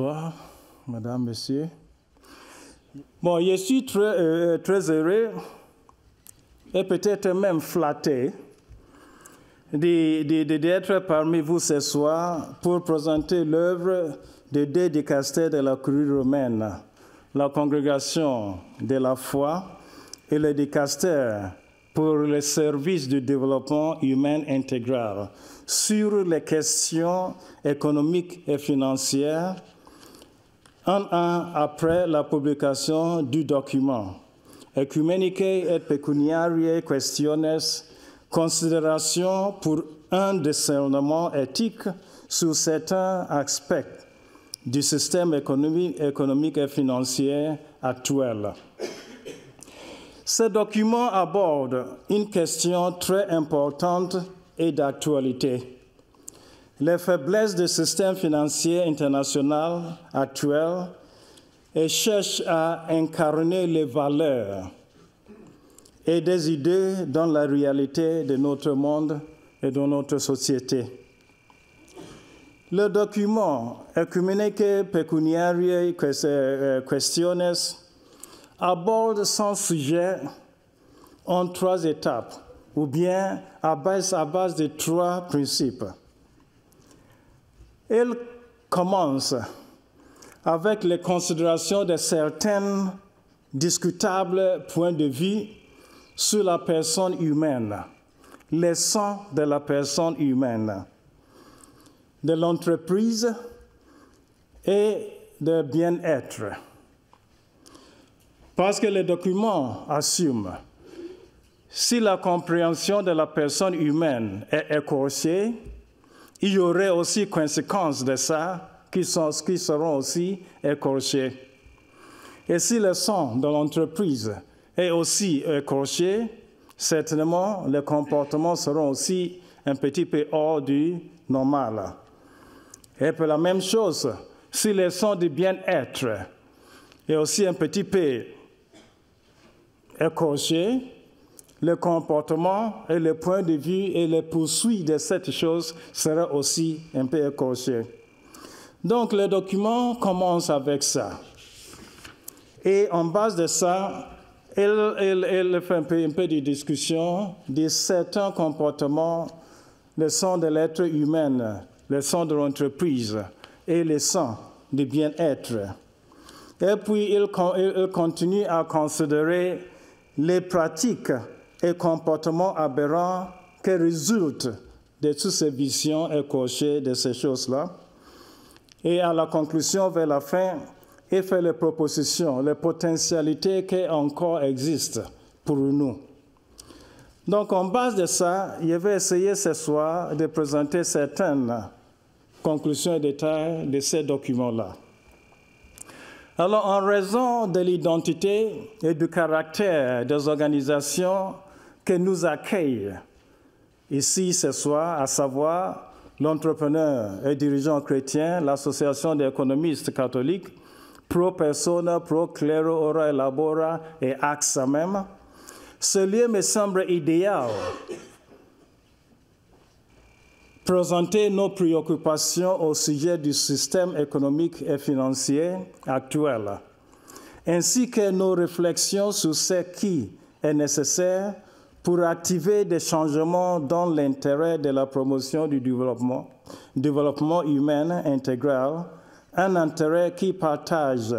Bonsoir, Madame, Monsieur. Bon, je suis très, euh, très heureux et peut-être même flatté d'être parmi vous ce soir pour présenter l'œuvre de dicastères de la curie romaine, la congrégation de la foi et le dicaster pour le service du développement humain intégral sur les questions économiques et financières un an après la publication du document Ecumenicae et Pecuniarie Questiones, considération pour un discernement éthique sur certains aspects du système économique et financier actuel. Ce document aborde une question très importante et d'actualité. Les faiblesses du système financier international actuel et cherche à incarner les valeurs et des idées dans la réalité de notre monde et de notre société. Le document Ecumenicae Pecuniarie Questiones aborde son sujet en trois étapes, ou bien à base, à base de trois principes. Il commence avec les considérations de certains discutables points de vue sur la personne humaine, les sens de la personne humaine, de l'entreprise et de bien-être. Parce que le document assume, si la compréhension de la personne humaine est écorchée, il y aurait aussi conséquences de ça qui, seront aussi écorchées. Et si le sang de l'entreprise est aussi écorché, certainement les comportements seront aussi un petit peu hors du normal. Et pour la même chose, si le sang du bien-être est aussi un petit peu écorché, le comportement et le point de vue et les poursuites de cette chose seraient aussi un peu écorchés. Donc le document commence avec ça. Et en base de ça, elle, fait un peu, un peu, de discussion de certains comportements, le sang de l'être humain, le sang de l'entreprise et le sang du bien-être. Et puis il, il continue à considérer les pratiques et comportements aberrants qui résultent de toutes ces visions écorchées de ces choses-là. Et à la conclusion, vers la fin, il fait les propositions, les potentialités qui encore existent pour nous. Donc, en base de ça, je vais essayer ce soir de présenter certaines conclusions et détails de ces documents-là. Alors, en raison de l'identité et du caractère des organisations que nous accueillent ici ce soir, à savoir l'entrepreneur et dirigeant chrétien, l'association des économistes catholiques, pro persona, pro clero, ora elabora et axa même, ce lieu me semble idéal. Présenter nos préoccupations au sujet du système économique et financier actuel, ainsi que nos réflexions sur ce qui est nécessaire pour activer des changements dans l'intérêt de la promotion du développement, développement humain intégral, un intérêt qui partage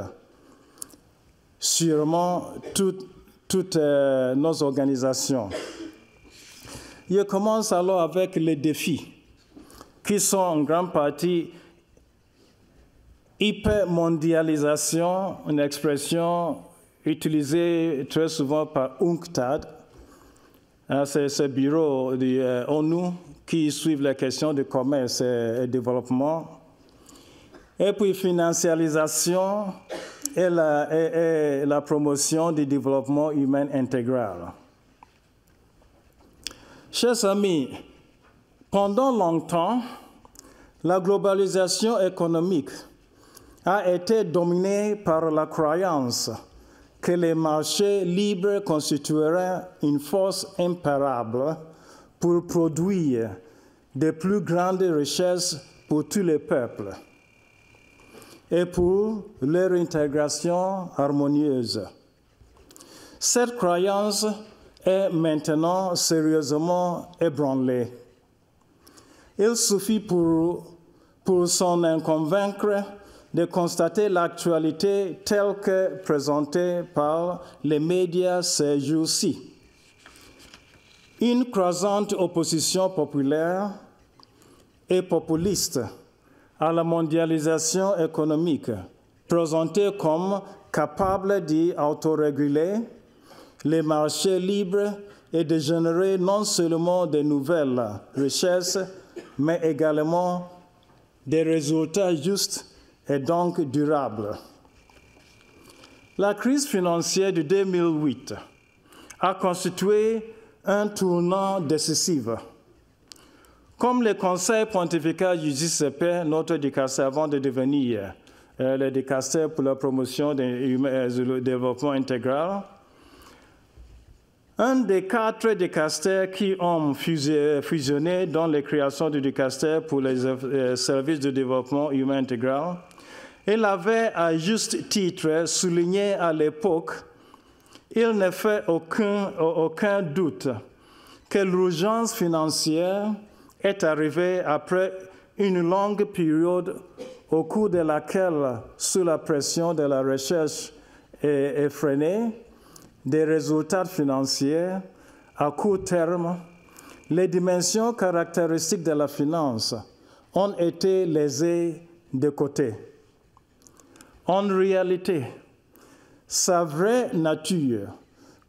sûrement toutes, euh, nos organisations. Je commence alors avec les défis qui sont en grande partie hypermondialisation, une expression utilisée très souvent par UNCTAD, c'est ce bureau de euh, ONU qui suivent les questions de commerce et, développement. Et puis financialisation et la, et la promotion du développement humain intégral. Chers amis, pendant longtemps, la globalisation économique a été dominée par la croyance que les marchés libres constitueraient une force imparable pour produire de plus grandes richesses pour tous les peuples. et pour leur intégration harmonieuse. Cette croyance est maintenant sérieusement ébranlée. Il suffit pour, pour s'en convaincre de constater l'actualité telle que présentée par les médias ces jours-ci. Une croissante opposition populaire et populiste à la mondialisation économique, présentée comme capable d'y autoréguler les marchés libres et de générer non seulement de nouvelles richesses, mais également des résultats justes et donc durables. La crise financière de 2008 a constitué un tournant décisif. Comme le Conseil pontifical et Paix, notre dicaster avant de devenir euh, le dicaster pour la promotion du développement intégral, un des quatre dicasters qui ont fusionné dans les du dicaster pour les euh, services de développement humain intégral, il avait à juste titre souligné à l'époque, il ne fait aucun, aucun doute que l'urgence financière est arrivée après une longue période au cours de laquelle, sous la pression de la recherche effrénée, des résultats financiers à court terme, les dimensions caractéristiques de la finance ont été laissées de côté. En réalité, sa vraie nature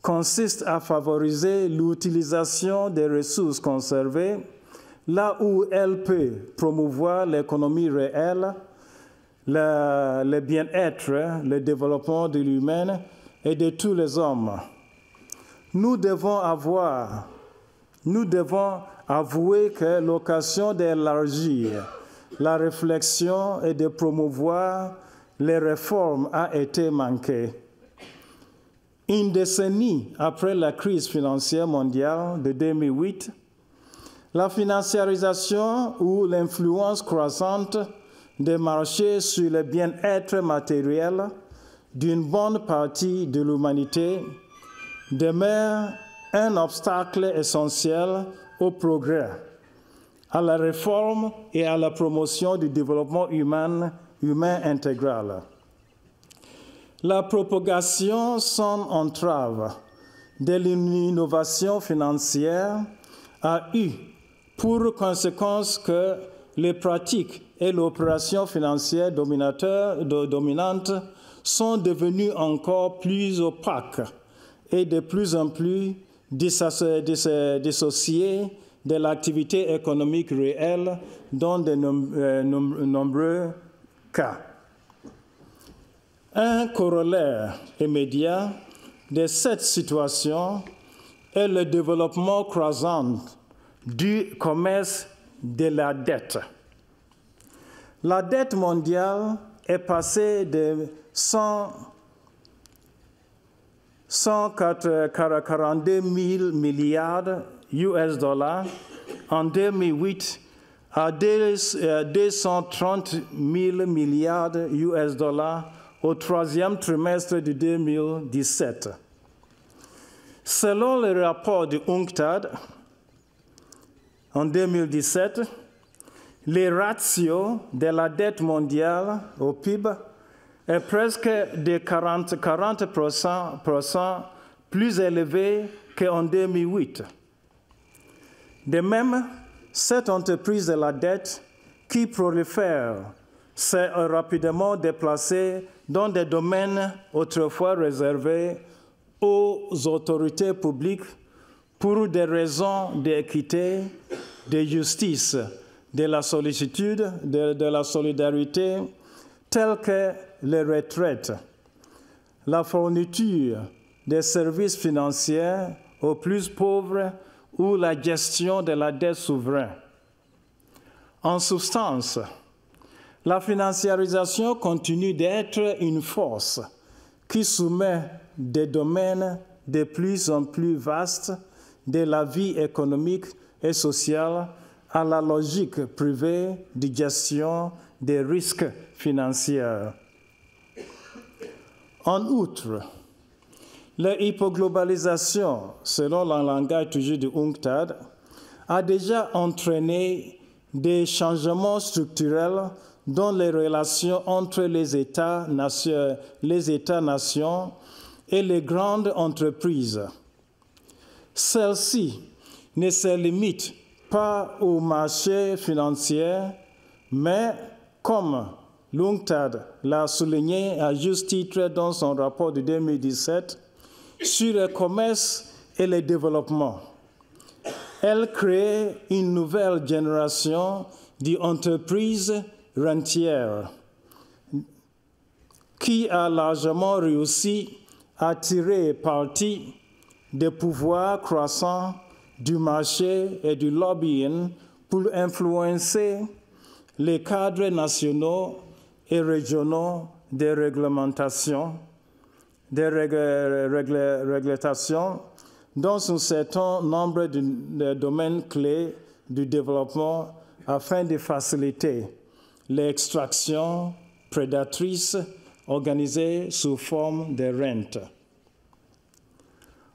consiste à favoriser l'utilisation des ressources conservées là où elle peut promouvoir l'économie réelle, le, bien-être, le développement de l'humain et de tous les hommes. Nous devons avoir, nous devons avouer que l'occasion d'élargir la réflexion et de promouvoir les réformes a été manquée. Une décennie après la crise financière mondiale de 2008, la financiarisation ou l'influence croissante des marchés sur le bien-être matériel d'une bonne partie de l'humanité demeure un obstacle essentiel au progrès, à la réforme et à la promotion du développement humain, humain intégral. La propagation sans entrave de l'innovation financière a eu pour conséquence que les pratiques et l'opération financière dominante sont devenues encore plus opaques et de plus en plus dissociées de l'activité économique réelle dans de euh, nombreux Un corollaire immédiat de cette situation est le développement croissant du commerce de la dette. La dette mondiale est passée de 100, 142 000 milliards US dollars en 2008 à 230 000 milliards US dollars au troisième trimestre de 2017. Selon le rapport du UNCTAD, en 2017, les ratios de la dette mondiale au PIB est presque de 40, 40% plus élevé qu'en 2008. De même, cette entreprise de la dette qui prolifère s'est rapidement déplacée dans des domaines autrefois réservés aux autorités publiques pour des raisons d'équité, de justice, de la sollicitude, de, la solidarité, telles que les retraites, la fourniture des services financiers aux plus pauvres ou la gestion de la dette souveraine. En substance, la financiarisation continue d'être une force qui soumet des domaines de plus en plus vastes de la vie économique et sociale à la logique privée de gestion des risques financiers. En outre, l'hypoglobalisation, selon le langage toujours de UNCTAD, a déjà entraîné des changements structurels dans les relations entre les États-nations et les grandes entreprises. Celles-ci ne se limitent pas au marché financier, mais comme l'UNCTAD l'a souligné à juste titre dans son rapport de 2017 sur le commerce et le développement. Elle crée une nouvelle génération d'entreprises rentières qui a largement réussi à tirer parti des pouvoirs croissants du marché et du lobbying pour influencer les cadres nationaux et régionaux des réglementations, des réglementations dans un certain nombre de, domaines clés du développement afin de faciliter l'extraction prédatrice organisée sous forme de rente.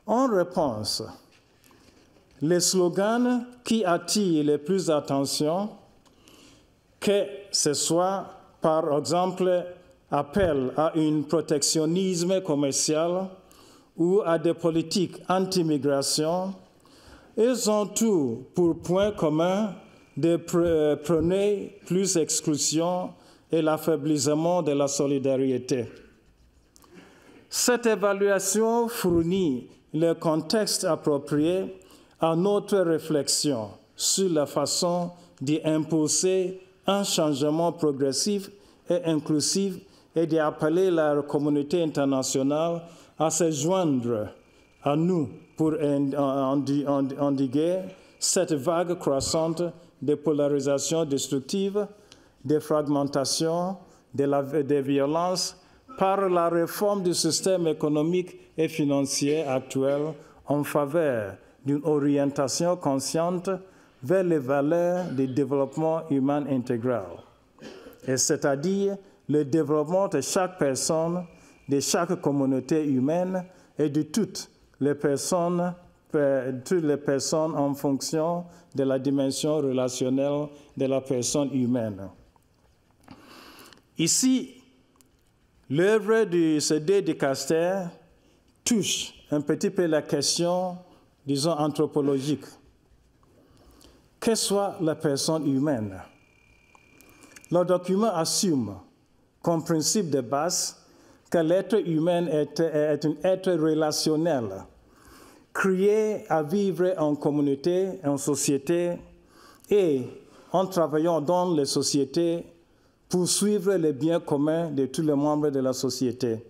En réponse, les slogans qui attirent le plus d'attention, que ce soit par exemple appel à un protectionnisme commercial ou à des politiques anti-migration, ils ont tout pour point commun de prôner plus d'exclusion et l'affaiblissement de la solidarité. Cette évaluation fournit le contexte approprié à notre réflexion sur la façon d'imposer un changement progressif et inclusif et d'appeler la communauté internationale à se joindre à nous pour endiguer cette vague croissante de polarisation destructive, de fragmentation, de violences par la réforme du système économique et financier actuel en faveur d'une orientation consciente vers les valeurs du développement humain intégral, c'est-à-dire le développement de chaque personne, de chaque communauté humaine et de toutes les personnes, toutes les personnes en fonction de la dimension relationnelle de la personne humaine. Ici, l'œuvre du CD de Caster touche un petit peu la question disons, anthropologique. Que soit la personne humaine, le document assume comme principe de base que l'être humain est, un être relationnel, créé à vivre en communauté, en société, et en travaillant dans les sociétés pour suivre les biens communs de tous les membres de la société.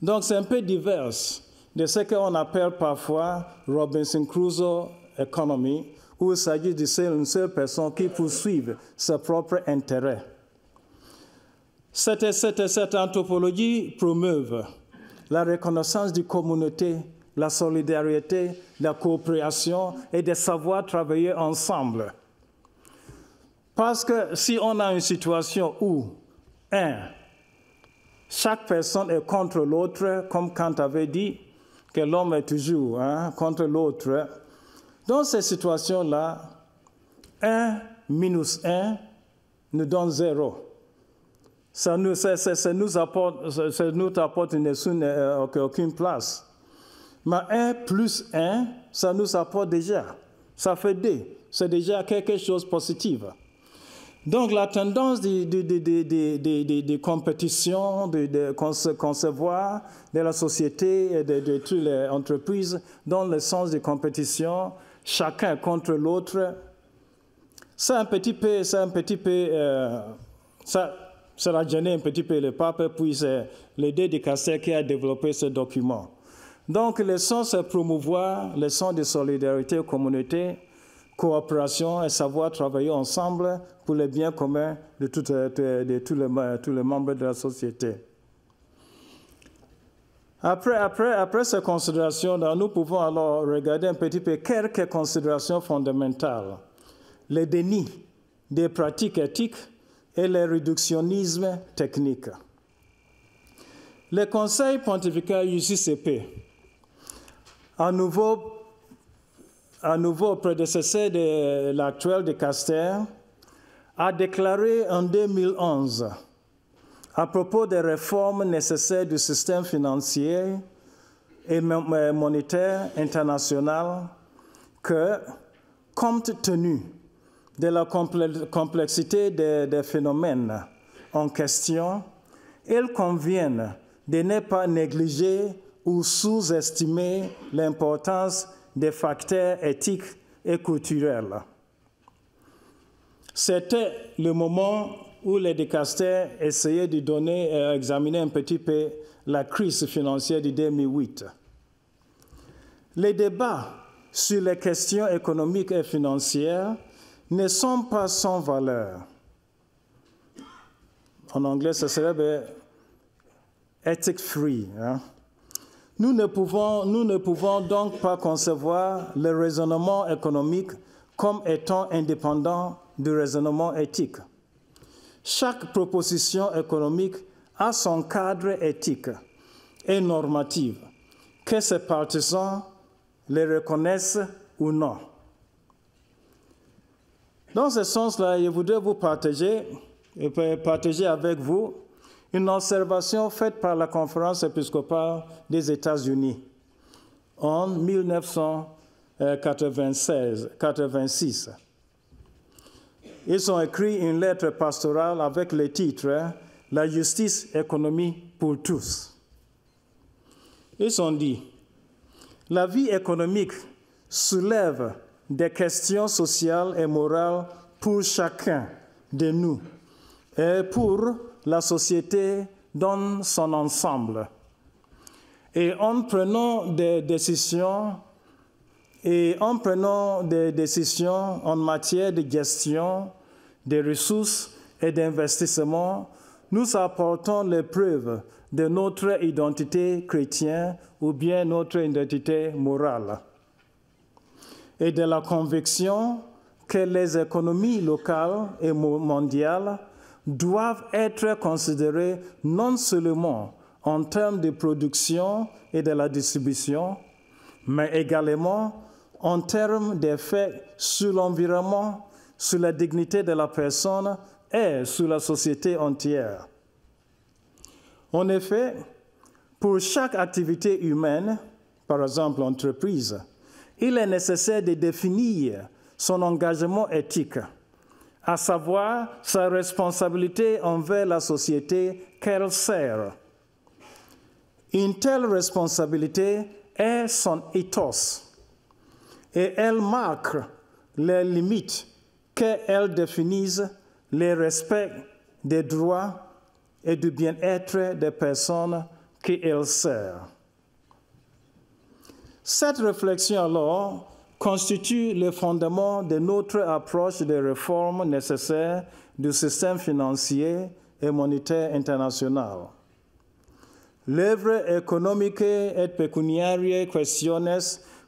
Donc c'est un peu divers de ce qu'on appelle parfois Robinson Crusoe Economy, où il s'agit d'une seule personne qui poursuit ses propres intérêts. Cette, anthropologie promeuve la reconnaissance des communautés, la solidarité, la coopération et de savoir travailler ensemble. Parce que si on a une situation où, un, chaque personne est contre l'autre, comme Kant avait dit, que l'homme est toujours hein, contre l'autre. Dans ces situations-là, 1 minus 1 nous donne 0. Ça nous, ça, ça, nous apporte, ça, nous apporte une, euh, aucune place. Mais 1 plus 1, ça nous apporte déjà. Ça fait 2. C'est déjà quelque chose de positif. Donc la tendance des de, de, de, compétitions, de, concevoir de la société et de, toutes les entreprises dans le sens de compétition, chacun contre l'autre, c'est un petit peu, c'est un petit peu, euh, ça, ça a gêné un petit peu le pape, puis de Castel qui a développé ce document. Donc le sens c'est promouvoir le sens de solidarité aux communautés, coopération et savoir travailler ensemble pour le bien commun de, tous, les, membres de la société. Après, après, après ces considérations, nous pouvons alors regarder un petit peu quelques considérations fondamentales le déni des pratiques éthiques et le réductionnisme technique. Le Conseil pontifical UCCP, à nouveau, à nouveau prédécesseur de l'actuel de Caster, a déclaré en 2011 à propos des réformes nécessaires du système financier et monétaire international que, compte tenu de la complexité des, phénomènes en question, il convient de ne pas négliger ou sous-estimer l'importance des facteurs éthiques et culturels. C'était le moment où les décasters essayaient de donner et examiner un petit peu la crise financière de 2008. Les débats sur les questions économiques et financières ne sont pas sans valeur. En anglais, ce serait ethic free. Hein. Nous, ne pouvons, nous ne pouvons donc pas concevoir le raisonnement économique comme étant indépendant du raisonnement éthique. Chaque proposition économique a son cadre éthique et normatif, que ses partisans les reconnaissent ou non. Dans ce sens-là, je voudrais vous partager, partager avec vous une observation faite par la conférence épiscopale des États-Unis en 1996-86. Ils ont écrit une lettre pastorale avec le titre La justice économie pour tous. Ils ont dit, la vie économique soulève des questions sociales et morales pour chacun de nous et pour la société dans son ensemble. Et en prenant des décisions et en prenant des décisions en matière de gestion des ressources et d'investissement, nous apportons les preuves de notre identité chrétienne ou bien notre identité morale et de la conviction que les économies locales et mondiales doivent être considérées non seulement en termes de production et de la distribution, mais également en termes d'effets sur l'environnement, sur la dignité de la personne et sur la société entière. En effet, pour chaque activité humaine, par exemple l'entreprise, il est nécessaire de définir son engagement éthique, à savoir sa responsabilité envers la société qu'elle sert. Une telle responsabilité est son ethos et elle marque les limites qu'elle définit, les respects des droits et du bien-être des personnes qu'elle sert. Cette réflexion alors constitue le fondement de notre approche des réformes nécessaires du système financier et monétaire international. L'œuvre économique et pécuniaire questionnes,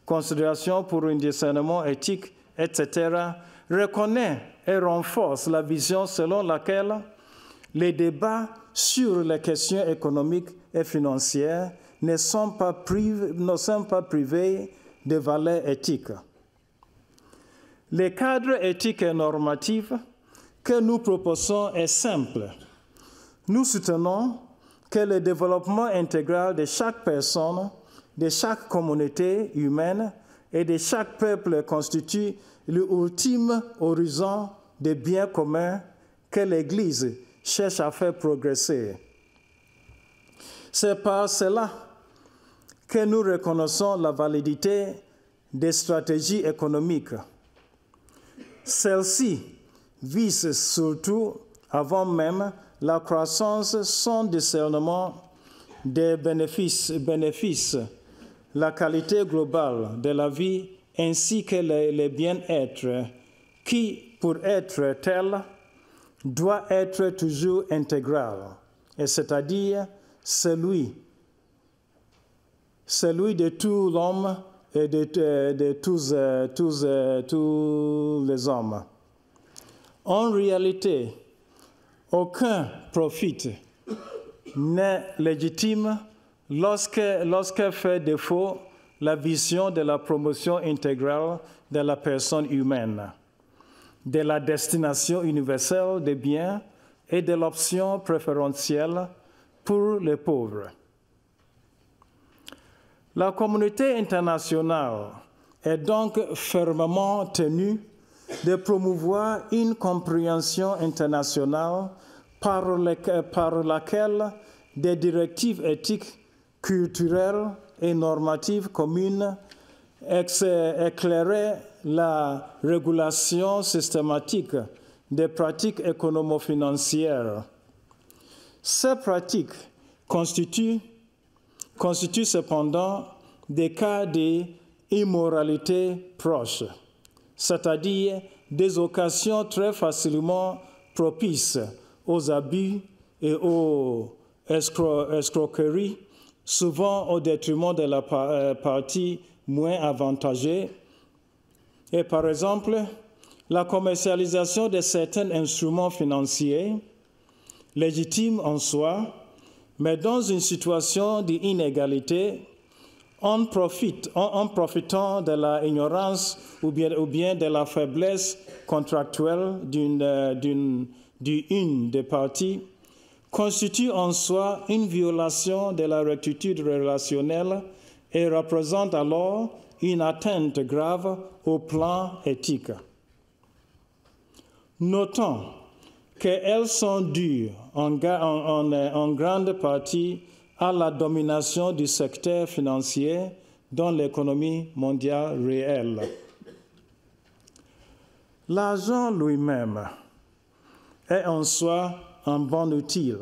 considération pour un discernement éthique, etc., reconnaît et renforce la vision selon laquelle les débats sur les questions économiques et financières ne sont pas privés, ne pas privés de valeurs éthiques. Le cadre éthique et normatif que nous proposons est simple. Nous soutenons que le développement intégral de chaque personne, de chaque communauté humaine et de chaque peuple constitue l'ultime horizon des biens communs que l'Église cherche à faire progresser. C'est par cela que nous reconnaissons la validité des stratégies économiques. Celles-ci visent surtout, avant même la croissance sans discernement des bénéfices, bénéfices, la qualité globale de la vie ainsi que le, bien-être qui, pour être tel, doit être toujours intégral, et c'est-à-dire celui celui de tout l'homme et de, tous, euh, tous, euh, tous les hommes. En réalité, aucun profit n'est légitime lorsque, lorsque fait défaut la vision de la promotion intégrale de la personne humaine, de la destination universelle des biens et de l'option préférentielle pour les pauvres. La communauté internationale est donc fermement tenue de promouvoir une compréhension internationale par, laquelle des directives éthiques, culturelles et normatives communes éclairaient la régulation systématique des pratiques économo-financières. Ces pratiques constituent, constituent cependant des cas d'immoralité proche, c'est-à-dire des occasions très facilement propices aux abus et aux escroqueries, souvent au détriment de la euh, partie moins avantagée. Et par exemple, la commercialisation de certains instruments financiers, légitimes en soi, mais dans une situation d'inégalité, en, profite, en, profitant de l'ignorance ou bien, ou bien de la faiblesse contractuelle d'une euh, d'une des parties constitue en soi une violation de la rectitude relationnelle et représente alors une atteinte grave au plan éthique. Notons qu'elles sont dues en, grande partie à la domination du secteur financier dans l'économie mondiale réelle. L'argent lui-même est en soi un bon outil.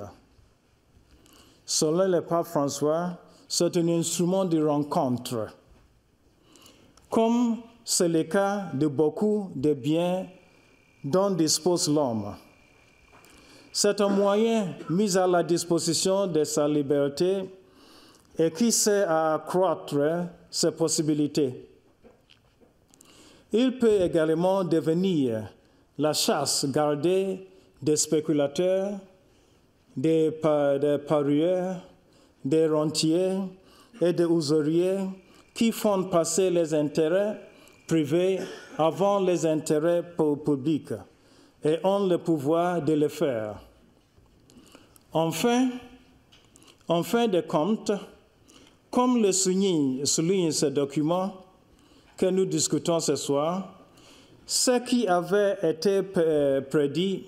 Selon le pape François, c'est un instrument de rencontre. Comme c'est le cas de beaucoup de biens dont dispose l'homme. C'est un moyen mis à la disposition de sa liberté et qui à accroître ses possibilités. Il peut également devenir la chasse gardée des spéculateurs, des, parieurs, des rentiers et des usuriers qui font passer les intérêts privés avant les intérêts publics et ont le pouvoir de le faire. Enfin, en fin de compte, comme le souligne, ce document que nous discutons ce soir, ce qui avait été prédit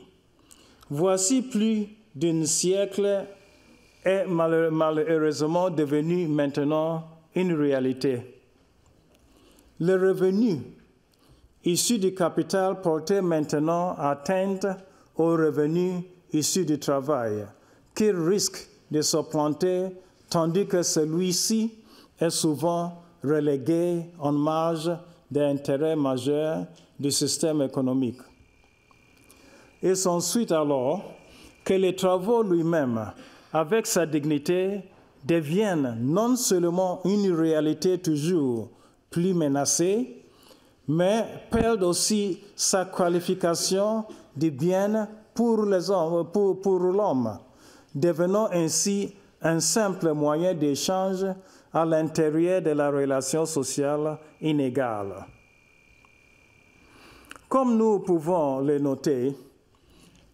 Voici plus d'un siècle est malheureusement devenu maintenant une réalité. Le revenu issu du capital porté maintenant atteinte aux revenus issus du travail, qui risque de se planter tandis que celui-ci est souvent relégué en marge d'intérêts majeurs du système économique? Il s'ensuit alors que les travaux lui-même, avec sa dignité, deviennent non seulement une réalité toujours plus menacée, mais perdent aussi sa qualification de bien pour l'homme, devenant ainsi un simple moyen d'échange à l'intérieur de la relation sociale inégale. Comme nous pouvons le noter,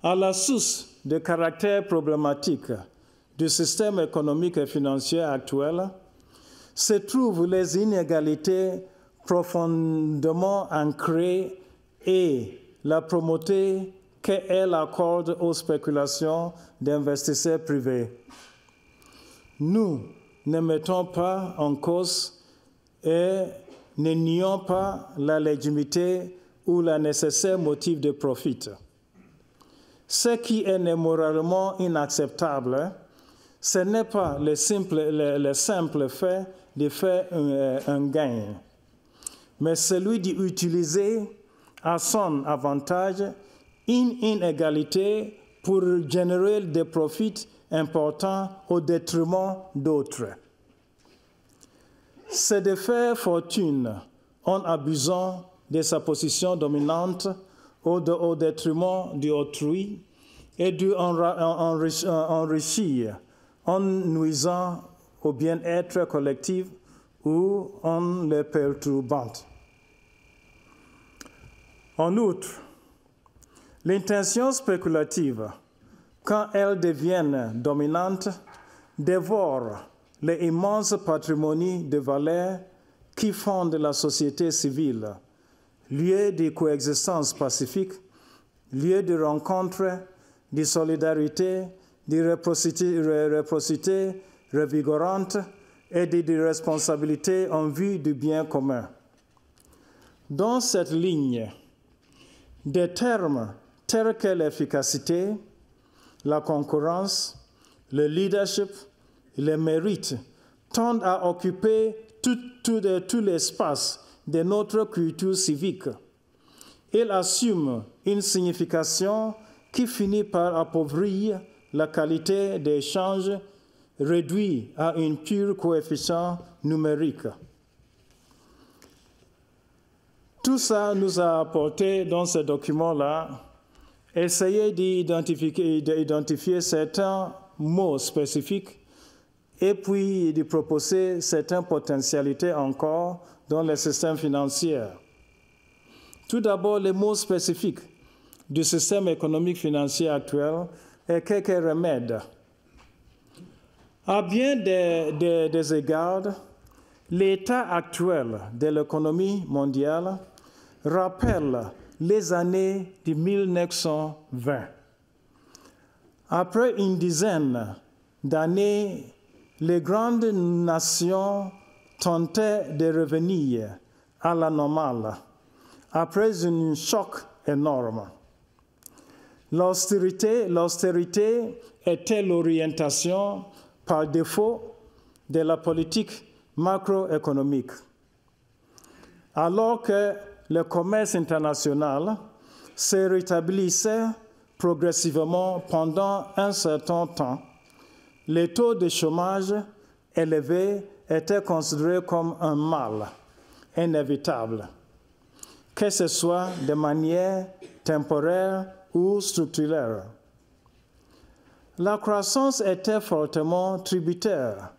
à la source de caractère problématique du système économique et financier actuel se trouvent les inégalités profondément ancrées et la promoté qu'elle accorde aux spéculations d'investisseurs privés. Nous ne mettons pas en cause et ne nions pas la légitimité ou la nécessaire motif de profit. Ce qui est moralement inacceptable, ce n'est pas le simple, le, simple fait de faire un, un gain, mais celui d'utiliser à son avantage une inégalité pour générer des profits importants au détriment d'autres. C'est de faire fortune en abusant de sa position dominante au, détriment du autrui et de enrichir en nuisant au bien-être collectif ou en le perturbant. En outre, l'intention spéculative, quand elle devient dominante, dévore les immenses patrimonies de valeur qui fondent la société civile, lieu de coexistence pacifique, lieu de rencontre, de solidarité, de réciprocité revigorante et de responsabilité en vue du bien commun. Dans cette ligne, des termes tels que l'efficacité, la concurrence, le leadership, le mérite tendent à occuper tout, l'espace de notre culture civique. Ils assument une signification qui finit par appauvrir la qualité des échanges réduit à un pur coefficient numérique. Tout ça nous a apporté dans ce document-là, essayer d'identifier certains mots spécifiques et puis de proposer certaines potentialités encore dans le système financier. Tout d'abord, les mots spécifiques du système économique financier actuel et quelques remèdes. À bien des, des égards, l'état actuel de l'économie mondiale rappelle les années de 1920. Après une dizaine d'années, les grandes nations tentaient de revenir à la normale après un choc énorme. L'austérité, l'austérité était l'orientation par défaut de la politique macroéconomique. Alors que le commerce international se rétablissait progressivement pendant un certain temps, les taux de chômage élevés étaient considérés comme un mal inévitable, que ce soit de manière temporaire ou structurelle. La croissance était fortement tributaire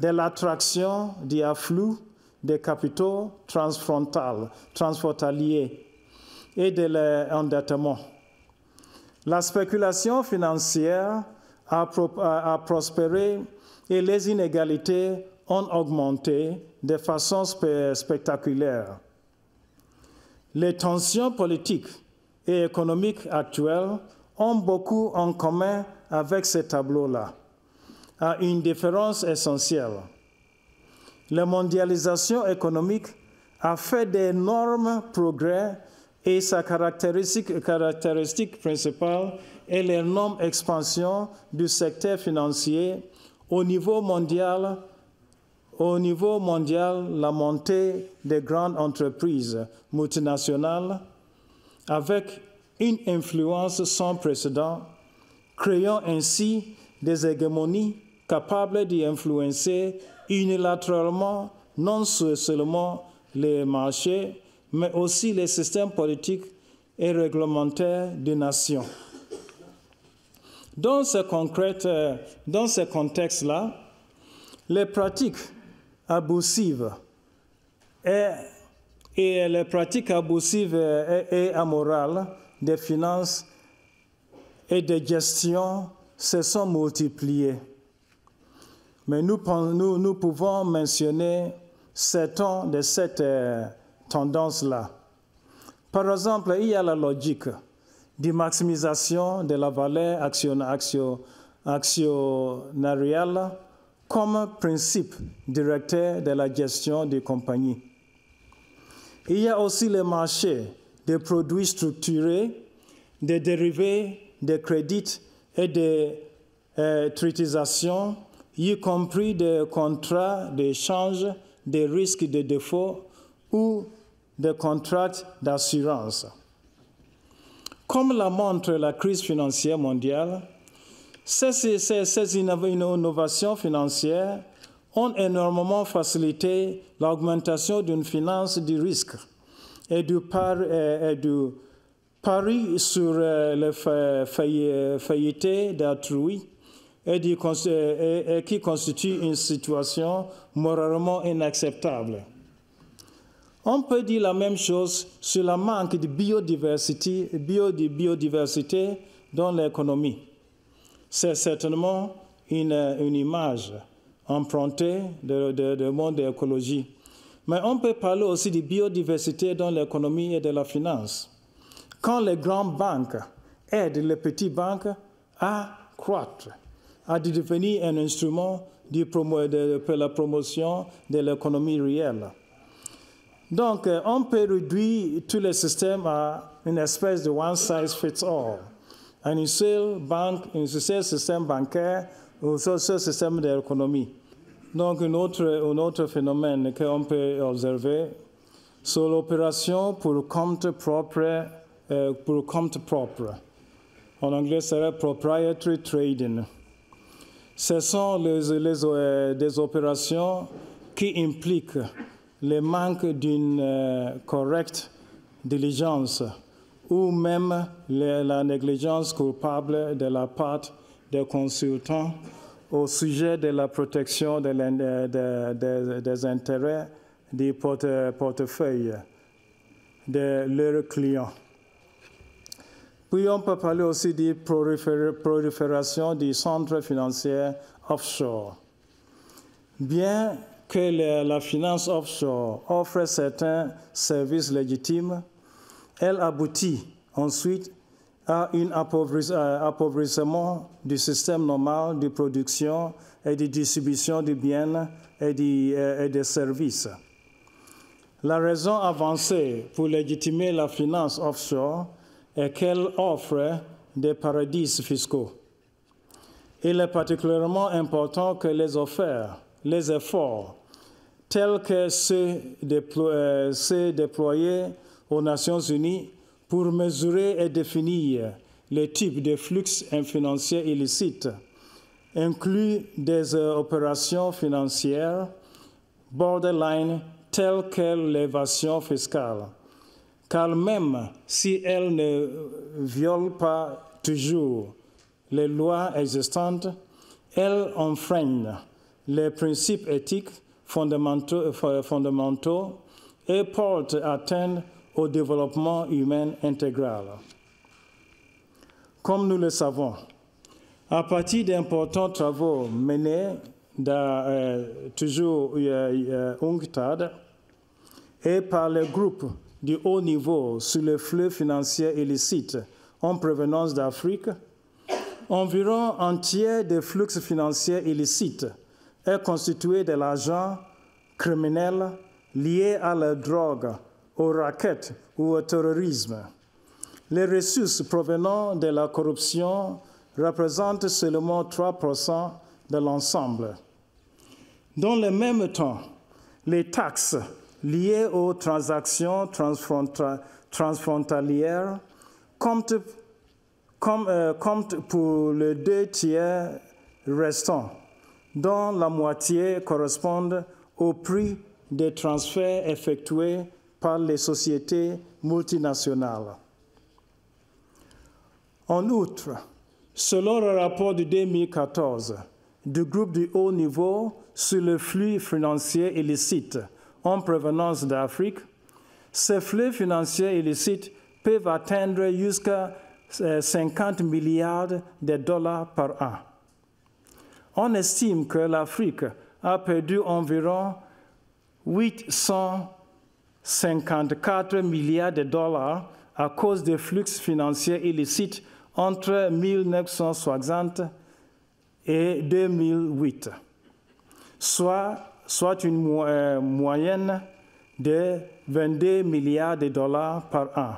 de l'attraction des afflux des capitaux transfrontaliers et de l'endettement. La spéculation financière a, a, prospéré et les inégalités ont augmenté de façon spectaculaire. Les tensions politiques et économiques actuelles ont beaucoup en commun avec ce tableau-là, à une différence essentielle. La mondialisation économique a fait d'énormes progrès et sa caractéristique, principale est l'énorme expansion du secteur financier au niveau mondial. Au niveau mondial, la montée des grandes entreprises multinationales avec une influence sans précédent, créant ainsi des hégémonies capables d'influencer unilatéralement non seulement les marchés, mais aussi les systèmes politiques et réglementaires des nations. Dans ce, euh, contexte-là, les pratiques abusives et, les pratiques abusives amorales des finances et de gestion se sont multipliées. Mais nous, pouvons mentionner certaines de cette euh, tendance-là. Par exemple, il y a la logique de maximisation de la valeur action, actionnariale comme principe directeur de la gestion des compagnies. Il y a aussi le marché des produits structurés, des dérivés, des crédits et des euh, tritisations y compris des contrats d'échange, des risques de défaut ou des contrats d'assurance. Comme la montre la crise financière mondiale, ces, ces innovations financières ont énormément facilité l'augmentation d'une finance du risque et du, par, et du Paris sur le faillité d'autrui et, qui constitue une situation moralement inacceptable. On peut dire la même chose sur le manque de biodiversité, dans l'économie. C'est certainement une, image empruntée du de, de monde de l'écologie. Mais on peut parler aussi de biodiversité dans l'économie et de la finance. Quand les grandes banques aident les petites banques à croître, à devenir un instrument de, de, pour la promotion de l'économie réelle. Donc, euh, on peut réduire tous les systèmes à une espèce de one size fits all. Un seul, banque, un seul système bancaire un seul système d'économie. Donc, un autre, un autre phénomène qu'on peut observer, c'est l'opération pour compte propre, euh, pour compte propre. En anglais, c'est serait proprietary trading. Ce sont les, euh, des opérations qui impliquent le manque d'une euh, correcte diligence ou même la négligence coupable de la part des consultants au sujet de la protection de des intérêts du portefeuille de leurs clients. Puis on peut parler aussi de prolifération des centres financiers offshore. Bien que la finance offshore offre certains services légitimes, elle aboutit ensuite à un appauvrissement du système normal de production et de distribution de biens et de, et de services. La raison avancée pour légitimer la finance offshore est qu'elle offre des paradis fiscaux. Il est particulièrement important que les offertes les efforts tels que ceux, euh, déployés aux Nations Unies pour mesurer et définir les types de flux financiers illicites incluent des opérations financières borderline telles que l'évasion fiscale, car même si elles ne violent pas toujours les lois existantes, elles enfreignent les principes éthiques fondamentaux, fondamentaux et portent atteinte au développement humain intégral. Comme nous le savons, à partir d'importants travaux menés dans, euh, toujours euh, UNCTAD et par les groupes du haut niveau sur les flux financiers illicites en provenance d'Afrique, environ un tiers des flux financiers illicites est constitué de l'argent criminel lié à la drogue, aux raquettes ou au terrorisme. Les ressources provenant de la corruption représentent seulement 3% de l'ensemble. Dans le même temps, les taxes liées aux transactions transfrontalières euh, comptent pour les deux tiers restants dont la moitié correspond au prix des transferts effectués par les sociétés multinationales. En outre, selon le rapport de 2014 du groupe de haut niveau sur le flux financier illicite en provenance d'Afrique, ces flux financiers illicites peuvent atteindre jusqu'à 50 euh, milliards de dollars par an. On estime que l'Afrique a perdu environ 854 milliards de dollars à cause des flux financiers illicites entre 1960 et 2008, soit, soit une euh, moyenne de 22 milliards de dollars par an.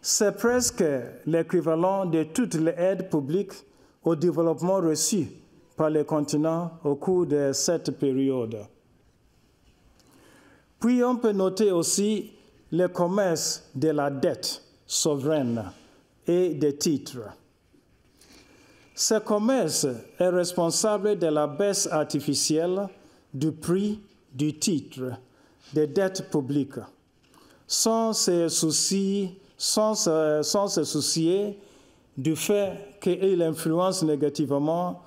C'est presque l'équivalent de toutes les aides publiques au développement reçu par les continents au cours de cette période. Puis on peut noter aussi le commerce de la dette souveraine et des titres. Ce commerce est responsable de la baisse artificielle du prix du titre des dettes publiques. Sans se soucier du fait qu'il influence négativement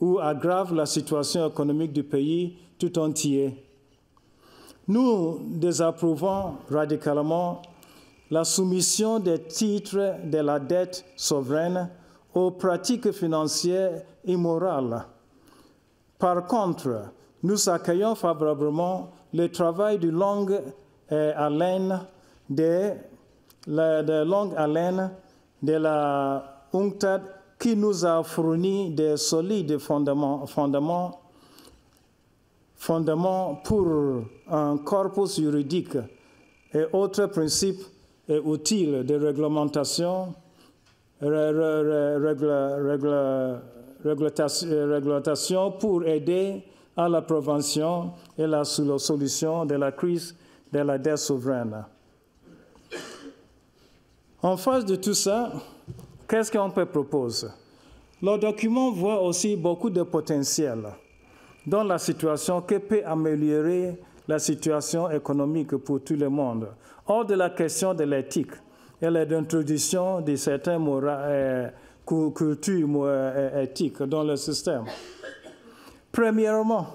ou aggrave la situation économique du pays tout entier. Nous désapprouvons radicalement la soumission des titres de la dette souveraine aux pratiques financières immorales. Par contre, nous accueillons favorablement le travail de longue euh, haleine de, la, longue haleine de la UNCTAD qui nous a fourni des solides fondements, fondements, fondements pour un corpus juridique et autres principes et outils de réglementation, réglementation pour aider à la prévention et la solution de la crise de la dette souveraine. En face de tout ça, qu'est-ce qu'on peut proposer? Le document voit aussi beaucoup de potentiel dans la situation qui peut améliorer la situation économique pour tout le monde. Hors de la question de l'éthique et l'introduction de certaines euh, cultures euh, éthiques dans le système. Premièrement,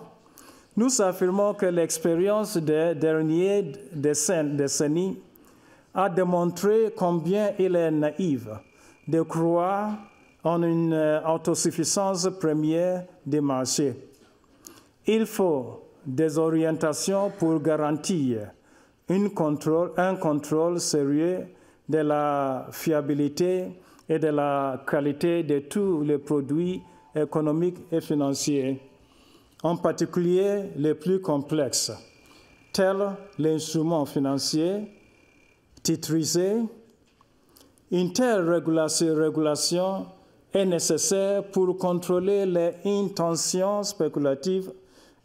nous affirmons que l'expérience des dernières décennies a démontré combien il est naïf de croire en une euh, autosuffisance première des marchés. Il faut des orientations pour garantir un contrôle sérieux de la fiabilité et de la qualité de tous les produits économiques et financiers, en particulier les plus complexes, tels l'instrument financier, titrisé. Une telle régulation est nécessaire pour contrôler les intentions spéculatives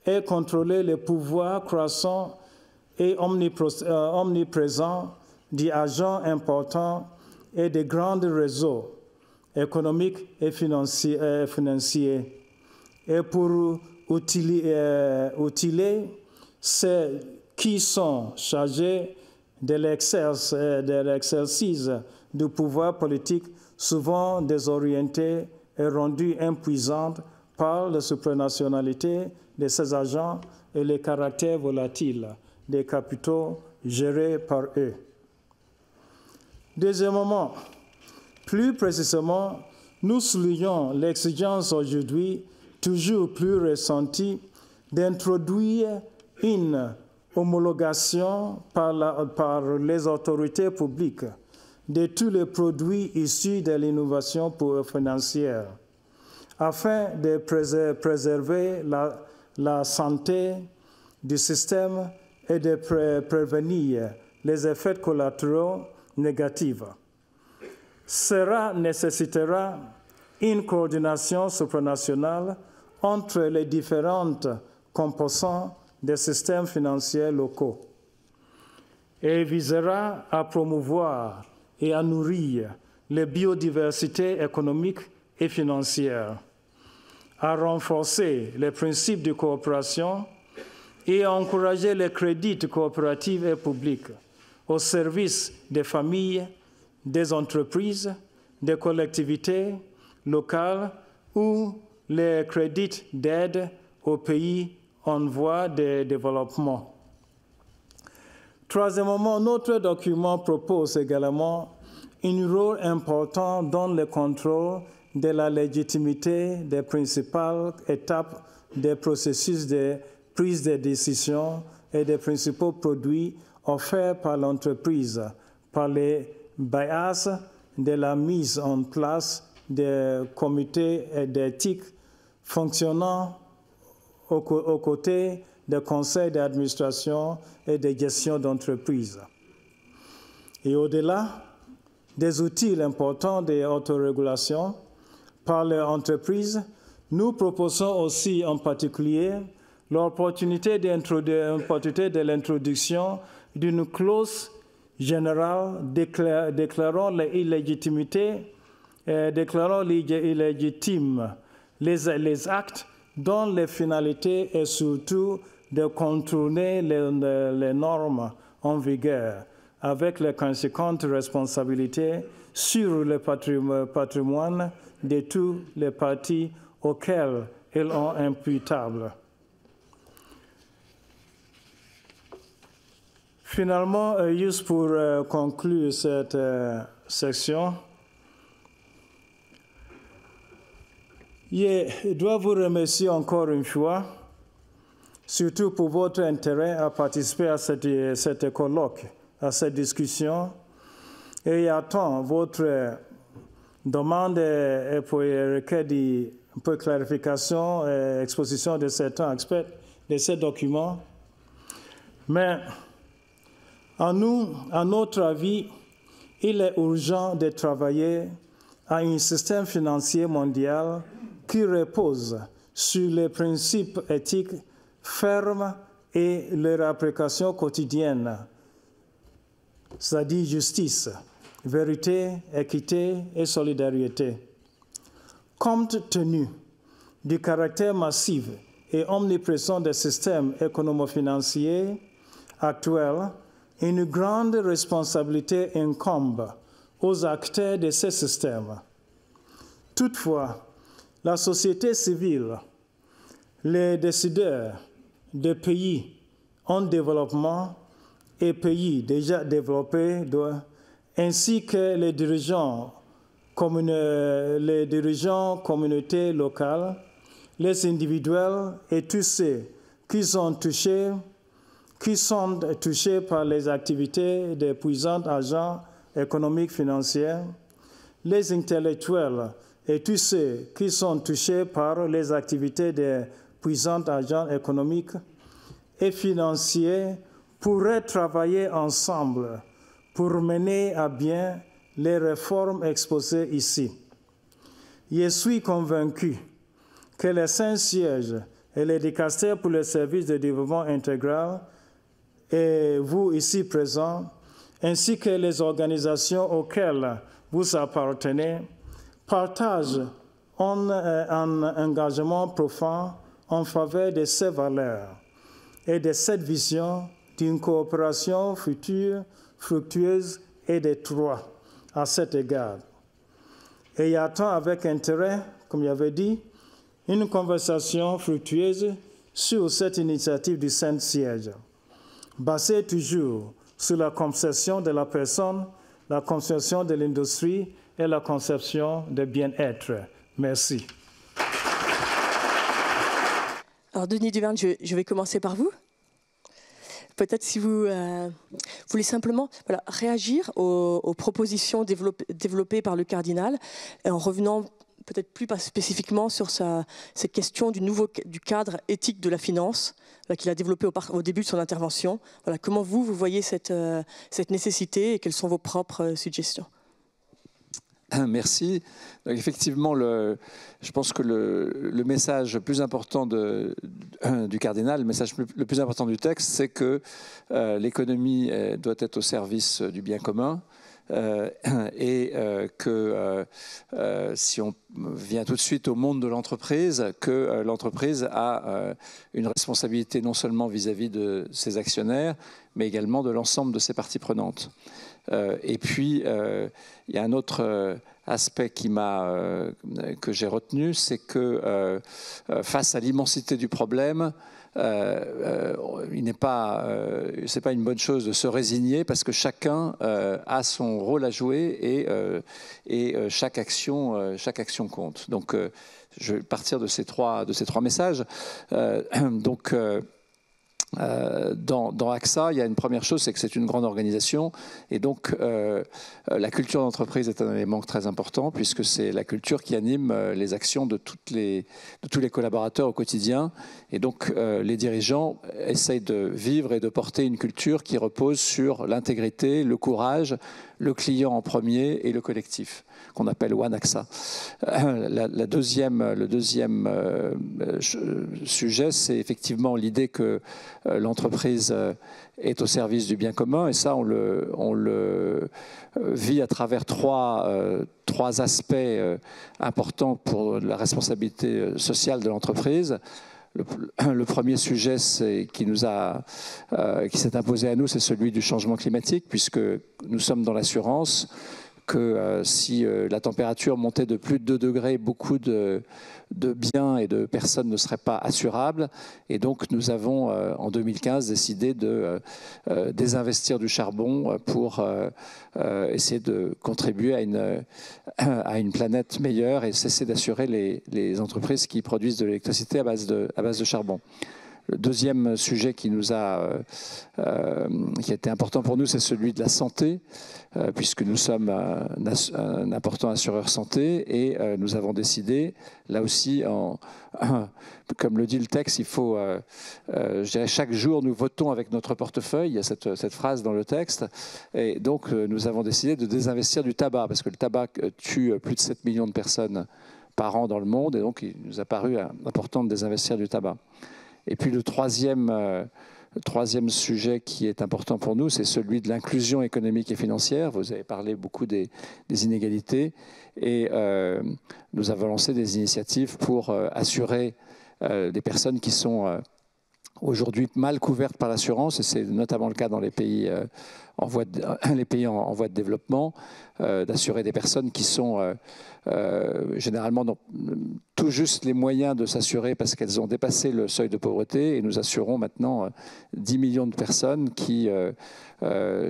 et contrôler le pouvoir croissant et euh, omniprésent d'agents importants et de grands réseaux économiques et euh, financiers, et pour utiliser, euh, ceux qui sont chargés euh, de l'exercice du pouvoir politique souvent désorienté et rendu impuissant par la supranationalité de ces agents et les caractères volatiles des capitaux gérés par eux. Deuxièmement, plus précisément, nous soulignons l'exigence aujourd'hui toujours plus ressentie d'introduire une homologation par, les autorités publiques de tous les produits issus de l'innovation financière, afin de préserver la, santé du système et de prévenir les effets collatéraux négatifs. Cela nécessitera une coordination supranationale entre les différentes composantes des systèmes financiers locaux et visera à promouvoir et à nourrir les biodiversités économiques et financières, à renforcer les principes de coopération et à encourager les crédits coopératifs et publics au service des familles, des entreprises, des collectivités locales ou les crédits d'aide aux pays en voie de développement. Troisièmement, notre document propose également un rôle important dans le contrôle de la légitimité des principales étapes des processus de prise de décision et des principaux produits offerts par l'entreprise, par les bias de la mise en place des comités d'éthique fonctionnant aux, côtés des conseils d'administration et de gestion d'entreprise. Et au-delà des outils importants d'autorégulation par les entreprises, nous proposons aussi en particulier l'opportunité de l'introduction d'une clause générale déclarant l'illégitimité, euh, déclarant illégitime les, les actes dont les finalités est surtout de contourner les, normes en vigueur avec les conséquentes responsabilités sur le patrimoine de tous les partis auxquels ils ont imputables. Finalement, euh, juste pour euh, conclure cette euh, section, je dois vous remercier encore une fois, surtout pour votre intérêt à participer à cette, colloque, à cette discussion, et j'attends votre demande et pour requérir un peu de clarification et exposition de certains aspects de ces documents. Mais nous, à notre avis, il est urgent de travailler à un système financier mondial qui repose sur les principes éthiques fermes et leur application quotidienne, c'est-à-dire justice, vérité, équité et solidarité. Compte tenu du caractère massif et omniprésent des systèmes économo-financiers actuels, une grande responsabilité incombe aux acteurs de ces systèmes. Toutefois, la société civile, les décideurs des pays en développement et pays déjà développés, ainsi que les dirigeants, les dirigeants communautés locales, les individuels et tous ceux qui sont touchés qui sont touchés par les activités des puissants agents économiques financiers, les intellectuels et tous ceux qui sont touchés par les activités des puissants agents économiques et financiers pourraient travailler ensemble pour mener à bien les réformes exposées ici. Je suis convaincu que les cinq sièges et les dicastères pour le service de développement intégral et vous ici présents, ainsi que les organisations auxquelles vous appartenez, partagent un, euh, un engagement profond en faveur de ces valeurs et de cette vision d'une coopération future, fructueuse et de trois à cet égard. Et attend avec intérêt, comme j'avais dit, une conversation fructueuse sur cette initiative du Saint-Siège basé toujours sur la conception de la personne, la conception de l'industrie et la conception de bien-être. Merci. Alors, Denis Duverne, je, vais commencer par vous. Peut-être si vous euh, voulez simplement réagir aux, propositions développées, par le cardinal en revenant peut-être plus spécifiquement sur sa, cette question du nouveau du cadre éthique de la finance euh, qu'il a développé au, début de son intervention. Voilà, comment vous, vous voyez cette, euh, cette nécessité et quelles sont vos propres euh, suggestions? Merci. Effectivement, je pense que le, le message plus important du cardinal, le message le plus important du texte, c'est que l'économie doit être au service du bien commun euh, et euh, que euh, si on vient tout de suite au monde de l'entreprise, que l'entreprise a une responsabilité non seulement vis-à-vis de ses actionnaires, mais également de l'ensemble de ses parties prenantes. Et puis, il y a un autre aspect qui m'a, que j'ai retenu, c'est que face à l'immensité du problème, euh, euh, il n'est pas, euh, une bonne chose de se résigner parce que chacun a son rôle à jouer et, et chaque action, chaque action compte. Donc, je vais partir de ces trois, de ces trois messages. donc euh, dans, AXA, il y a une première chose, c'est que c'est une grande organisation. Et donc, euh, la culture d'entreprise est un élément très important, puisque c'est la culture qui anime euh, les actions de tous les collaborateurs au quotidien. Et donc, les dirigeants essayent de vivre et de porter une culture qui repose sur l'intégrité, le courage, le client en premier et le collectif qu'on appelle One AXA. La, deuxième, le deuxième euh, sujet, c'est effectivement l'idée que euh, l'entreprise euh, est au service du bien commun, et ça, on le, vit à travers trois, trois aspects importants pour la responsabilité sociale de l'entreprise. le, premier sujet qui nous a, qui s'est imposé à nous, c'est celui du changement climatique, puisque nous sommes dans l'assurance que euh, si euh, la température montait de plus de 2 degrés, beaucoup de, biens et de personnes ne seraient pas assurables. Et donc nous avons euh, en 2015 décidé de désinvestir du charbon pour essayer de contribuer à une, planète meilleure et cesser d'assurer les, entreprises qui produisent de l'électricité à base de charbon. Le deuxième sujet qui nous a, qui a été important pour nous, c'est celui de la santé. Euh, puisque nous sommes un, important assureur santé et euh, nous avons décidé, là aussi, comme le dit le texte, il faut, euh, je dirais, chaque jour nous votons avec notre portefeuille, il y a cette, cette phrase dans le texte, et donc nous avons décidé de désinvestir du tabac, parce que le tabac tue plus de 7 millions de personnes par an dans le monde, et donc il nous a paru important de désinvestir du tabac. Et puis le troisième le troisième sujet qui est important pour nous, c'est celui de l'inclusion économique et financière. Vous avez parlé beaucoup des, inégalités et euh, nous avons lancé des initiatives pour euh, assurer euh, des personnes qui sont aujourd'hui mal couvertes par l'assurance, et c'est notamment le cas dans les pays les pays en, voie de développement, d'assurer des personnes qui sont euh, généralement n'ont tout juste les moyens de s'assurer parce qu'elles ont dépassé le seuil de pauvreté et nous assurons maintenant 10 euh, millions de personnes qui, euh,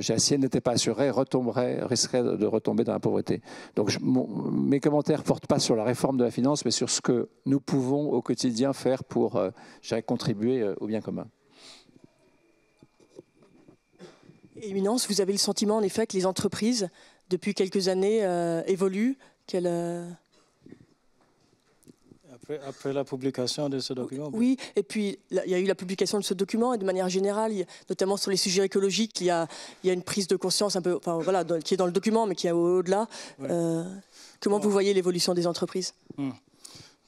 si elles n'étaient pas assurées, retomberaient, risqueraient de retomber dans la pauvreté. Donc mes commentaires ne portent pas sur la réforme de la finance, mais sur ce que nous pouvons au quotidien faire pour contribuer au bien commun. Éminence, vous avez le sentiment en effet que les entreprises, depuis quelques années, évoluent euh, après, la publication de ce document Oui, et puis il y a eu la publication de ce document et de manière générale, notamment sur les sujets écologiques, il y a, il y a une prise de conscience un peu, enfin voilà, qui est dans le document, mais qui est au-delà. Euh, comment vous voyez l'évolution des entreprises? Hmm.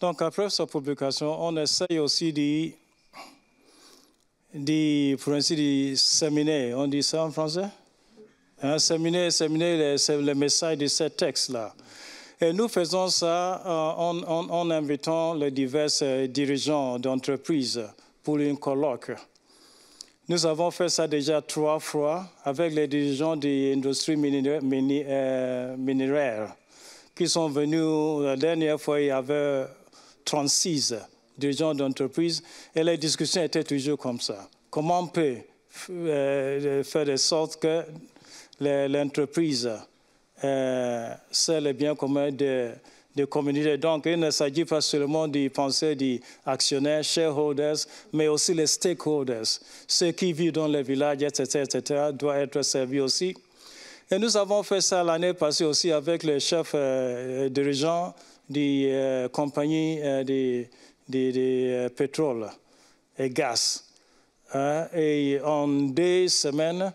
Donc après sa publication, on essaye aussi de, de pour ainsi dire, séminer, on dit ça en français hein, Séminer, séminer le message de ce texte-là. Et nous faisons ça euh, en, invitant les divers euh, dirigeants d'entreprises pour une colloque. Nous avons fait ça déjà trois fois avec les dirigeants des industries euh, minières qui sont venus. La dernière fois, il y avait 36 dirigeants d'entreprises et les discussions étaient toujours comme ça. Comment on peut faire de sorte que l'entreprise euh, c'est le bien commun de, communautés. Donc, il ne s'agit pas seulement de penser des actionnaires, shareholders, mais aussi les stakeholders. Ceux qui vivent dans les villages, etc., etc., doivent être servis aussi. Et nous avons fait ça l'année passée aussi avec le chef euh, dirigeant des euh, compagnies euh, de, de, pétrole et gaz. Hein. et en deux semaines,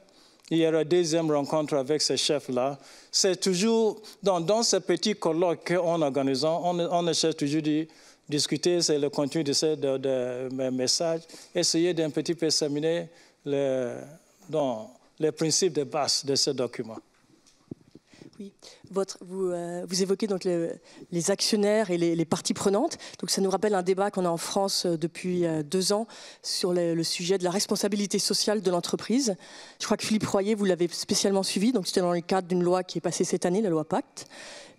il y aura une deuxième rencontre avec ce chef-là. C'est toujours dans, dans ce petit colloque qu'on organise, on, on essaie toujours de discuter, c'est le contenu de ce de, de, message, essayer d'un petit peu examiner le, dans les principes de base de ce document. Oui, euh, vous, évoquez donc les actionnaires et les, parties prenantes. Donc ça nous rappelle un débat qu'on a en France euh, depuis euh, deux ans sur le, sujet de la responsabilité sociale de l'entreprise. Je crois que Philippe Royer, vous l'avez spécialement suivi. Donc c'était dans le cadre d'une loi qui est passée cette année, la loi Pacte.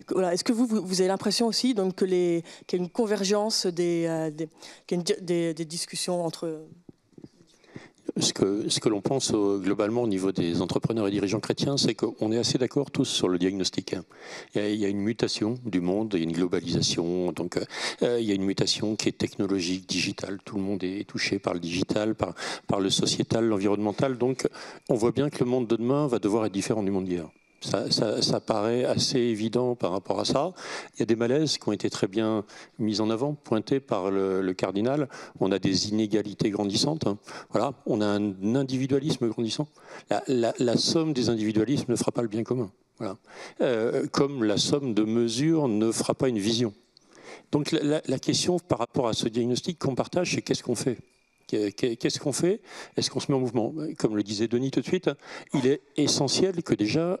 Voilà. Est-ce que vous, vous, avez l'impression aussi donc qu'il y a une convergence des, des, des discussions entre ce que, ce que l'on pense euh, globalement au niveau des entrepreneurs et dirigeants chrétiens, c'est qu'on est assez d'accord tous sur le diagnostic. Il y, a, une mutation du monde, il y a une globalisation, donc euh, il y a une mutation qui est technologique, digitale. Tout le monde est touché par le digital, par, par le sociétal, l'environnemental. Donc on voit bien que le monde de demain va devoir être différent du monde d'hier. Ça, paraît assez évident par rapport à ça. Il y a des malaises qui ont été très bien mis en avant, pointés par le, cardinal. On a des inégalités grandissantes. Hein. Voilà, on a un individualisme grandissant. La, somme des individualismes ne fera pas le bien commun. Voilà. Euh, comme la somme de mesures ne fera pas une vision. Donc la, la question par rapport à ce diagnostic qu'on partage, c'est qu'est-ce qu'on fait? Qu'est-ce qu'on fait? Est-ce qu'on se met en mouvement? Comme le disait Denis tout de suite, il est essentiel que déjà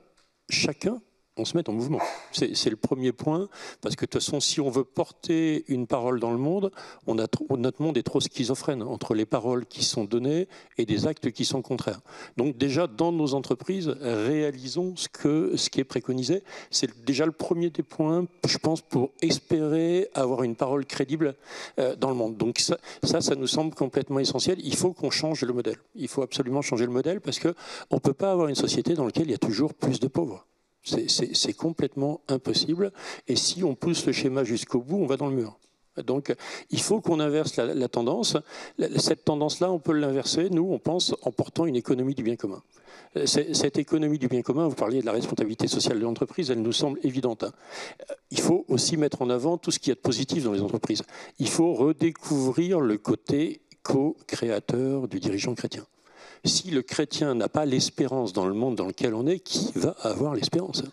chacun on se met en mouvement. C'est le premier point, parce que de toute façon, si on veut porter une parole dans le monde, on a, notre monde est trop schizophrène entre les paroles qui sont données et des actes qui sont contraires. Donc déjà, dans nos entreprises, réalisons ce qui est préconisé. C'est déjà le premier des points, je pense, pour espérer avoir une parole crédible euh, dans le monde. Donc ça, ça, ça nous semble complètement essentiel. Il faut qu'on change le modèle. Il faut absolument changer le modèle parce qu'on ne peut pas avoir une société dans laquelle il y a toujours plus de pauvres. C'est complètement impossible. Et si on pousse le schéma jusqu'au bout, on va dans le mur. Donc, il faut qu'on inverse la, tendance. Cette tendance-là, on peut l'inverser, nous, on pense, en portant une économie du bien commun. Cette économie du bien commun, vous parliez de la responsabilité sociale de l'entreprise, elle nous semble évidente. Hein. Il faut aussi mettre en avant tout ce qu'il y a de positif dans les entreprises. Il faut redécouvrir le côté co-créateur du dirigeant chrétien si le chrétien n'a pas l'espérance dans le monde dans lequel on est, qui va avoir l'espérance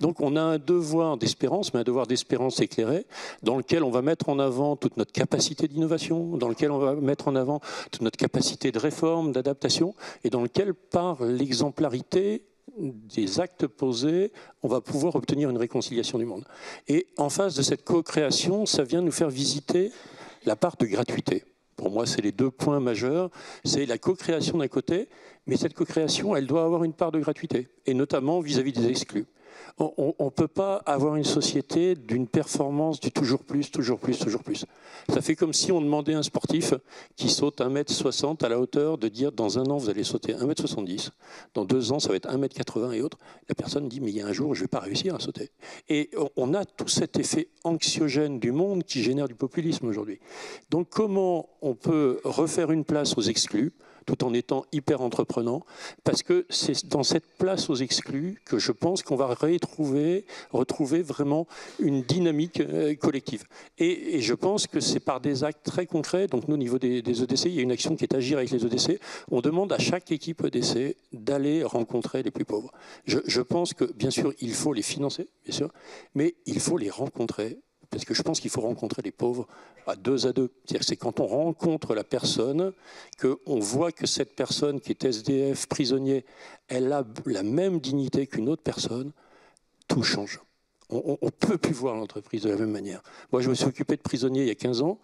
Donc on a un devoir d'espérance, mais un devoir d'espérance éclairé, dans lequel on va mettre en avant toute notre capacité d'innovation, dans lequel on va mettre en avant toute notre capacité de réforme, d'adaptation, et dans lequel, par l'exemplarité, des actes posés, on va pouvoir obtenir une réconciliation du monde. Et en face de cette co-création, ça vient nous faire visiter la part de gratuité. Pour moi, c'est les deux points majeurs. C'est la co-création d'un côté, mais cette co-création, elle doit avoir une part de gratuité, et notamment vis-à-vis des exclus. On ne peut pas avoir une société d'une performance du toujours plus, toujours plus, toujours plus. Ça fait comme si on demandait à un sportif qui saute 1m60 à la hauteur de dire dans un an vous allez sauter 1m70, dans deux ans ça va être 1m80 et autres. La personne dit mais il y a un jour je ne vais pas réussir à sauter. Et on a tout cet effet anxiogène du monde qui génère du populisme aujourd'hui. Donc comment on peut refaire une place aux exclus tout en étant hyper entreprenant, parce que c'est dans cette place aux exclus que je pense qu'on va retrouver, vraiment une dynamique euh, collective. Et, je pense que c'est par des actes très concrets, donc nous au niveau des, EDC, il y a une action qui est agir avec les EDC, on demande à chaque équipe EDC d'aller rencontrer les plus pauvres. Je pense que bien sûr il faut les financer, bien sûr, mais il faut les rencontrer parce que je pense qu'il faut rencontrer les pauvres à deux à deux. C'est-à-dire c'est quand on rencontre la personne, qu'on voit que cette personne qui est SDF, prisonnier, elle a la même dignité qu'une autre personne, tout change. On ne peut plus voir l'entreprise de la même manière. Moi, je me suis occupé de prisonniers il y a 15 ans.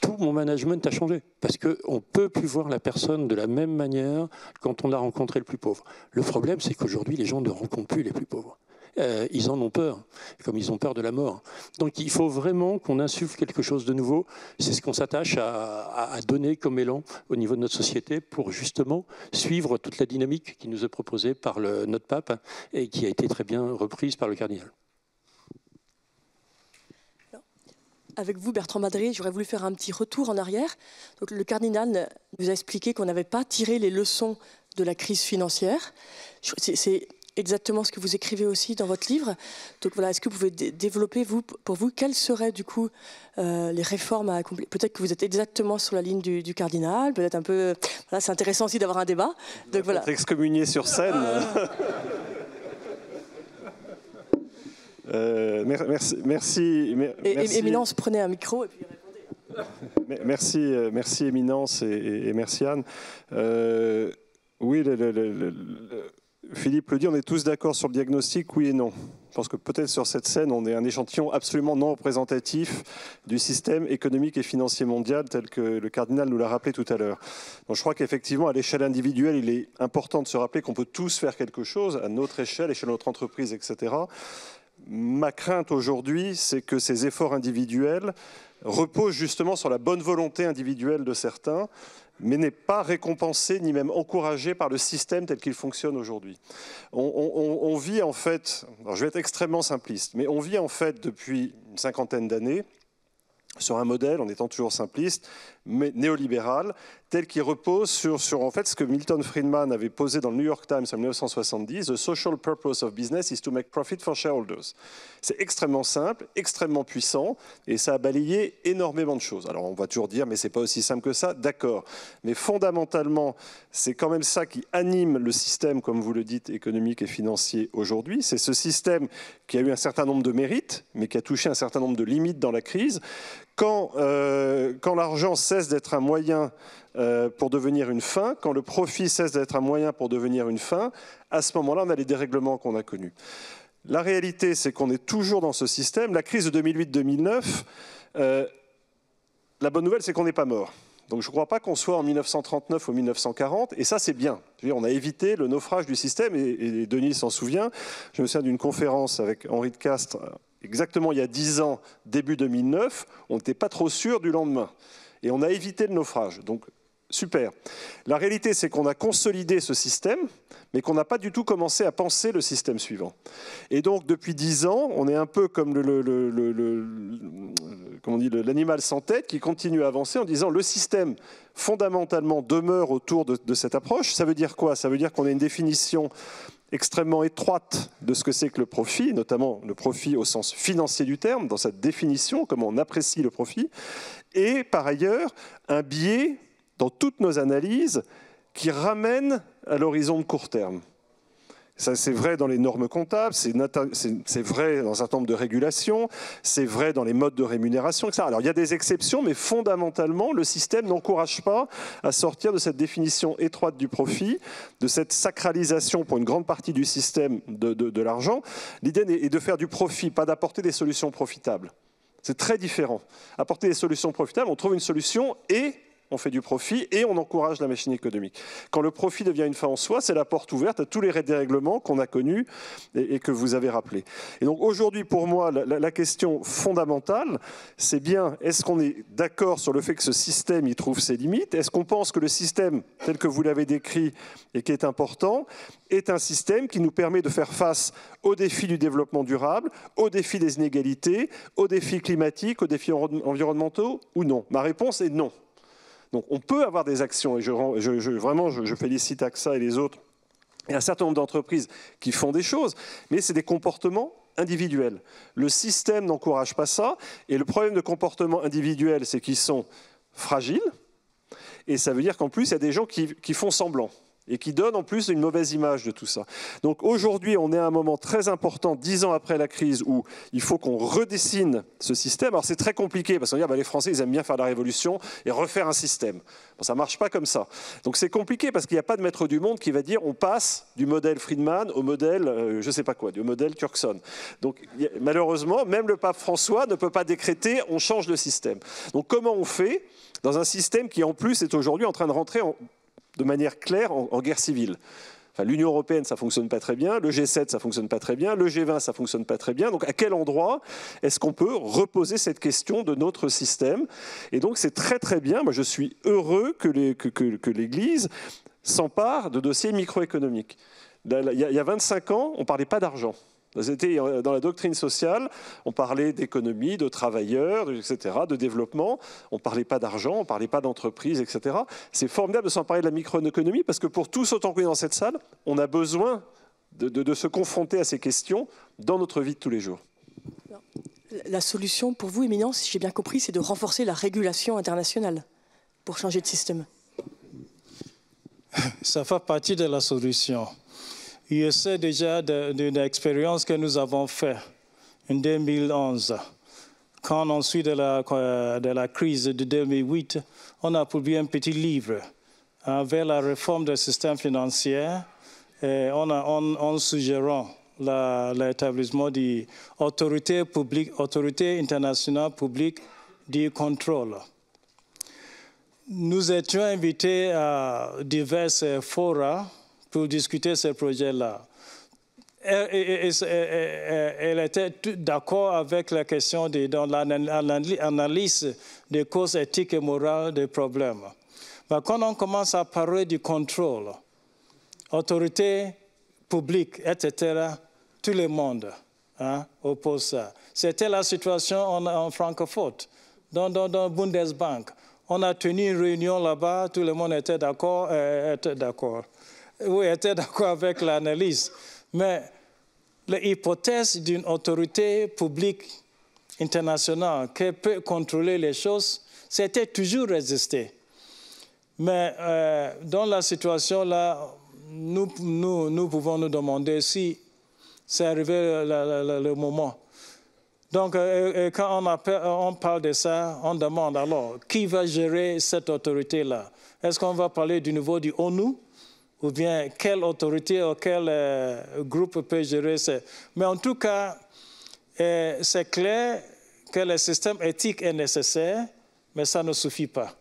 Tout mon management a changé parce qu'on ne peut plus voir la personne de la même manière quand on a rencontré le plus pauvre. Le problème, c'est qu'aujourd'hui, les gens ne rencontrent plus les plus pauvres. Euh, ils en ont peur, comme ils ont peur de la mort. Donc il faut vraiment qu'on insuffle quelque chose de nouveau. C'est ce qu'on s'attache à, donner comme élan au niveau de notre société pour justement suivre toute la dynamique qui nous est proposée par notre pape et qui a été très bien reprise par le cardinal. Avec vous, Bertrand Madré, j'aurais voulu faire un petit retour en arrière. Donc, le cardinal nous a expliqué qu'on n'avait pas tiré les leçons de la crise financière. C'est exactement ce que vous écrivez aussi dans votre livre. Donc voilà, est-ce que vous pouvez développer vous, pour vous quelles seraient du coup euh, les réformes à accomplir Peut-être que vous êtes exactement sur la ligne du, cardinal, peut-être un peu. Voilà, c'est intéressant aussi d'avoir un débat. Donc voilà. excommunié sur scène. euh, merci, merci, Éminence, prenez un micro et puis répondez. Merci, euh, merci Éminence et, merci Anne. Euh, oui, le, le Philippe le dit, on est tous d'accord sur le diagnostic, oui et non. Je pense que peut-être sur cette scène, on est un échantillon absolument non représentatif du système économique et financier mondial tel que le cardinal nous l'a rappelé tout à l'heure. Donc je crois qu'effectivement, à l'échelle individuelle, il est important de se rappeler qu'on peut tous faire quelque chose à notre échelle, l'échelle de notre entreprise, etc. Ma crainte aujourd'hui, c'est que ces efforts individuels reposent justement sur la bonne volonté individuelle de certains mais n'est pas récompensé ni même encouragé par le système tel qu'il fonctionne aujourd'hui. On, vit en fait, je vais être extrêmement simpliste, mais on vit en fait depuis une cinquantaine d'années sur un modèle, en étant toujours simpliste, néolibéral, tel qu'il repose sur, sur fait ce que Milton Friedman avait posé dans le New York Times en 1970, The social purpose of business is to make profit for shareholders. C'est extrêmement simple, extrêmement puissant, et ça a balayé énormément de choses. Alors on va toujours dire, mais c'est pas aussi simple que ça, d'accord. Mais fondamentalement, c'est quand même ça qui anime le système, comme vous le dites, économique et financier aujourd'hui. C'est ce système qui a eu un certain nombre de mérites, mais qui a touché un certain nombre de limites dans la crise. Quand, euh, quand l'argent cesse d'être un moyen euh, pour devenir une fin, quand le profit cesse d'être un moyen pour devenir une fin, à ce moment-là, on a les dérèglements qu'on a connus. La réalité, c'est qu'on est toujours dans ce système. La crise de 2008-2009, euh, la bonne nouvelle, c'est qu'on n'est pas mort. Donc je ne crois pas qu'on soit en 1939 ou 1940, et ça c'est bien. on a évité le naufrage du système, et, Denis s'en souvient. Je me souviens d'une conférence avec Henri de Castres, exactement il y a 10 ans, début 2009, on n'était pas trop sûr du lendemain. Et on a évité le naufrage. Donc super. La réalité, c'est qu'on a consolidé ce système, mais qu'on n'a pas du tout commencé à penser le système suivant. Et donc, depuis dix ans, on est un peu comme l'animal sans tête qui continue à avancer en disant le système fondamentalement demeure autour de cette approche. Ça veut dire quoi? Ça veut dire qu'on a une définition extrêmement étroite de ce que c'est que le profit, notamment le profit au sens financier du terme, dans sa définition, comment on apprécie le profit, et par ailleurs un biais dans toutes nos analyses qui ramène à l'horizon de court terme. C'est vrai dans les normes comptables, c'est vrai dans un certain nombre de régulations, c'est vrai dans les modes de rémunération, etc. Alors, il y a des exceptions, mais fondamentalement, le système n'encourage pas à sortir de cette définition étroite du profit, de cette sacralisation pour une grande partie du système de l'argent. L'idée est de faire du profit, pas d'apporter des solutions profitables. C'est très différent. Apporter des solutions profitables, on trouve une solution et on fait du profit et on encourage la machine économique. Quand le profit devient une fin en soi, c'est la porte ouverte à tous les dérèglements qu'on a connus et, que vous avez rappelés. Et donc aujourd'hui, pour moi, la, question fondamentale, c'est bien, est-ce qu'on est, d'accord sur le fait que ce système y trouve ses limites? Est-ce qu'on pense que le système, tel que vous l'avez décrit et qui est important, est un système qui nous permet de faire face aux défis du développement durable, aux défis des inégalités, aux défis climatiques, aux défis environnementaux ou non? Ma réponse est non. Donc on peut avoir des actions, et je, vraiment je, félicite AXA et les autres, et un certain nombre d'entreprises qui font des choses, mais c'est des comportements individuels. Le système n'encourage pas ça, et le problème de comportement individuel, c'est qu'ils sont fragiles, et ça veut dire qu'en plus, il y a des gens qui font semblant et qui donne en plus une mauvaise image de tout ça. Donc aujourd'hui, on est à un moment très important, dix ans après la crise, où il faut qu'on redessine ce système. Alors c'est très compliqué, parce qu'on dit, bah, les Français, ils aiment bien faire la révolution et refaire un système. Bon, ça ne marche pas comme ça. Donc c'est compliqué, parce qu'il n'y a pas de maître du monde qui va dire, on passe du modèle Friedman au modèle, euh, je ne sais pas quoi, du modèle Turkson. Donc malheureusement, même le pape François ne peut pas décréter, on change de système. Donc comment on fait dans un système qui en plus est aujourd'hui en train de rentrer en de manière claire en, guerre civile. L'Union européenne, ça fonctionne pas très bien, le G7, ça fonctionne pas très bien, le G20, ça fonctionne pas très bien. Donc, à quel endroit est-ce qu'on peut reposer cette question de notre système? Et donc, c'est très très bien. Moi, je suis heureux que l'Église s'empare de dossiers microéconomiques. Il y a 25 ans, on ne parlait pas d'argent. Euh, dans la doctrine sociale, on parlait d'économie, de travailleurs, etc., de développement. On ne parlait pas d'argent, on ne parlait pas d'entreprise, etc. C'est formidable de s'emparer de la microéconomie parce que pour tous autant qu'on est dans cette salle, on a besoin de, se confronter à ces questions dans notre vie de tous les jours. La solution pour vous, Éminence, si j'ai bien compris, c'est de renforcer la régulation internationale pour changer de système. Ça fait partie de la solution. Je sais déjà d'une expérience que nous avons faite en 2011. Quand ensuite de la, de la crise de 2008, on a publié un petit livre avec la réforme du système financier on a, en, suggérant l'établissement d'une autorité publique, autorité internationale publique du contrôle. Nous étions invités à divers forats pour discuter ce projet-là. Elle, était d'accord avec la question de, l'analyse des causes éthiques et morales des problèmes. Mais quand on commence à parler du contrôle, autorité publique, etc., tout le monde hein, oppose ça. C'était la situation en, Francfort, dans, dans, Bundesbank. On a tenu une réunion là-bas, tout le monde était d'accord, euh, était d'accord oui, était d'accord avec l'analyse. Mais l'hypothèse d'une autorité publique internationale qui peut contrôler les choses, c'était toujours résisté. Mais euh, dans la situation là, nous, pouvons nous demander si c'est arrivé le, moment. Donc, euh, quand on, on, parle de ça, on demande alors qui va gérer cette autorité-là? Est-ce qu'on va parler du niveau du ONU ou bien quelle autorité ou quel euh, groupe peut gérer ça. Mais en tout cas, euh, c'est clair que le système éthique est nécessaire, mais ça ne suffit pas.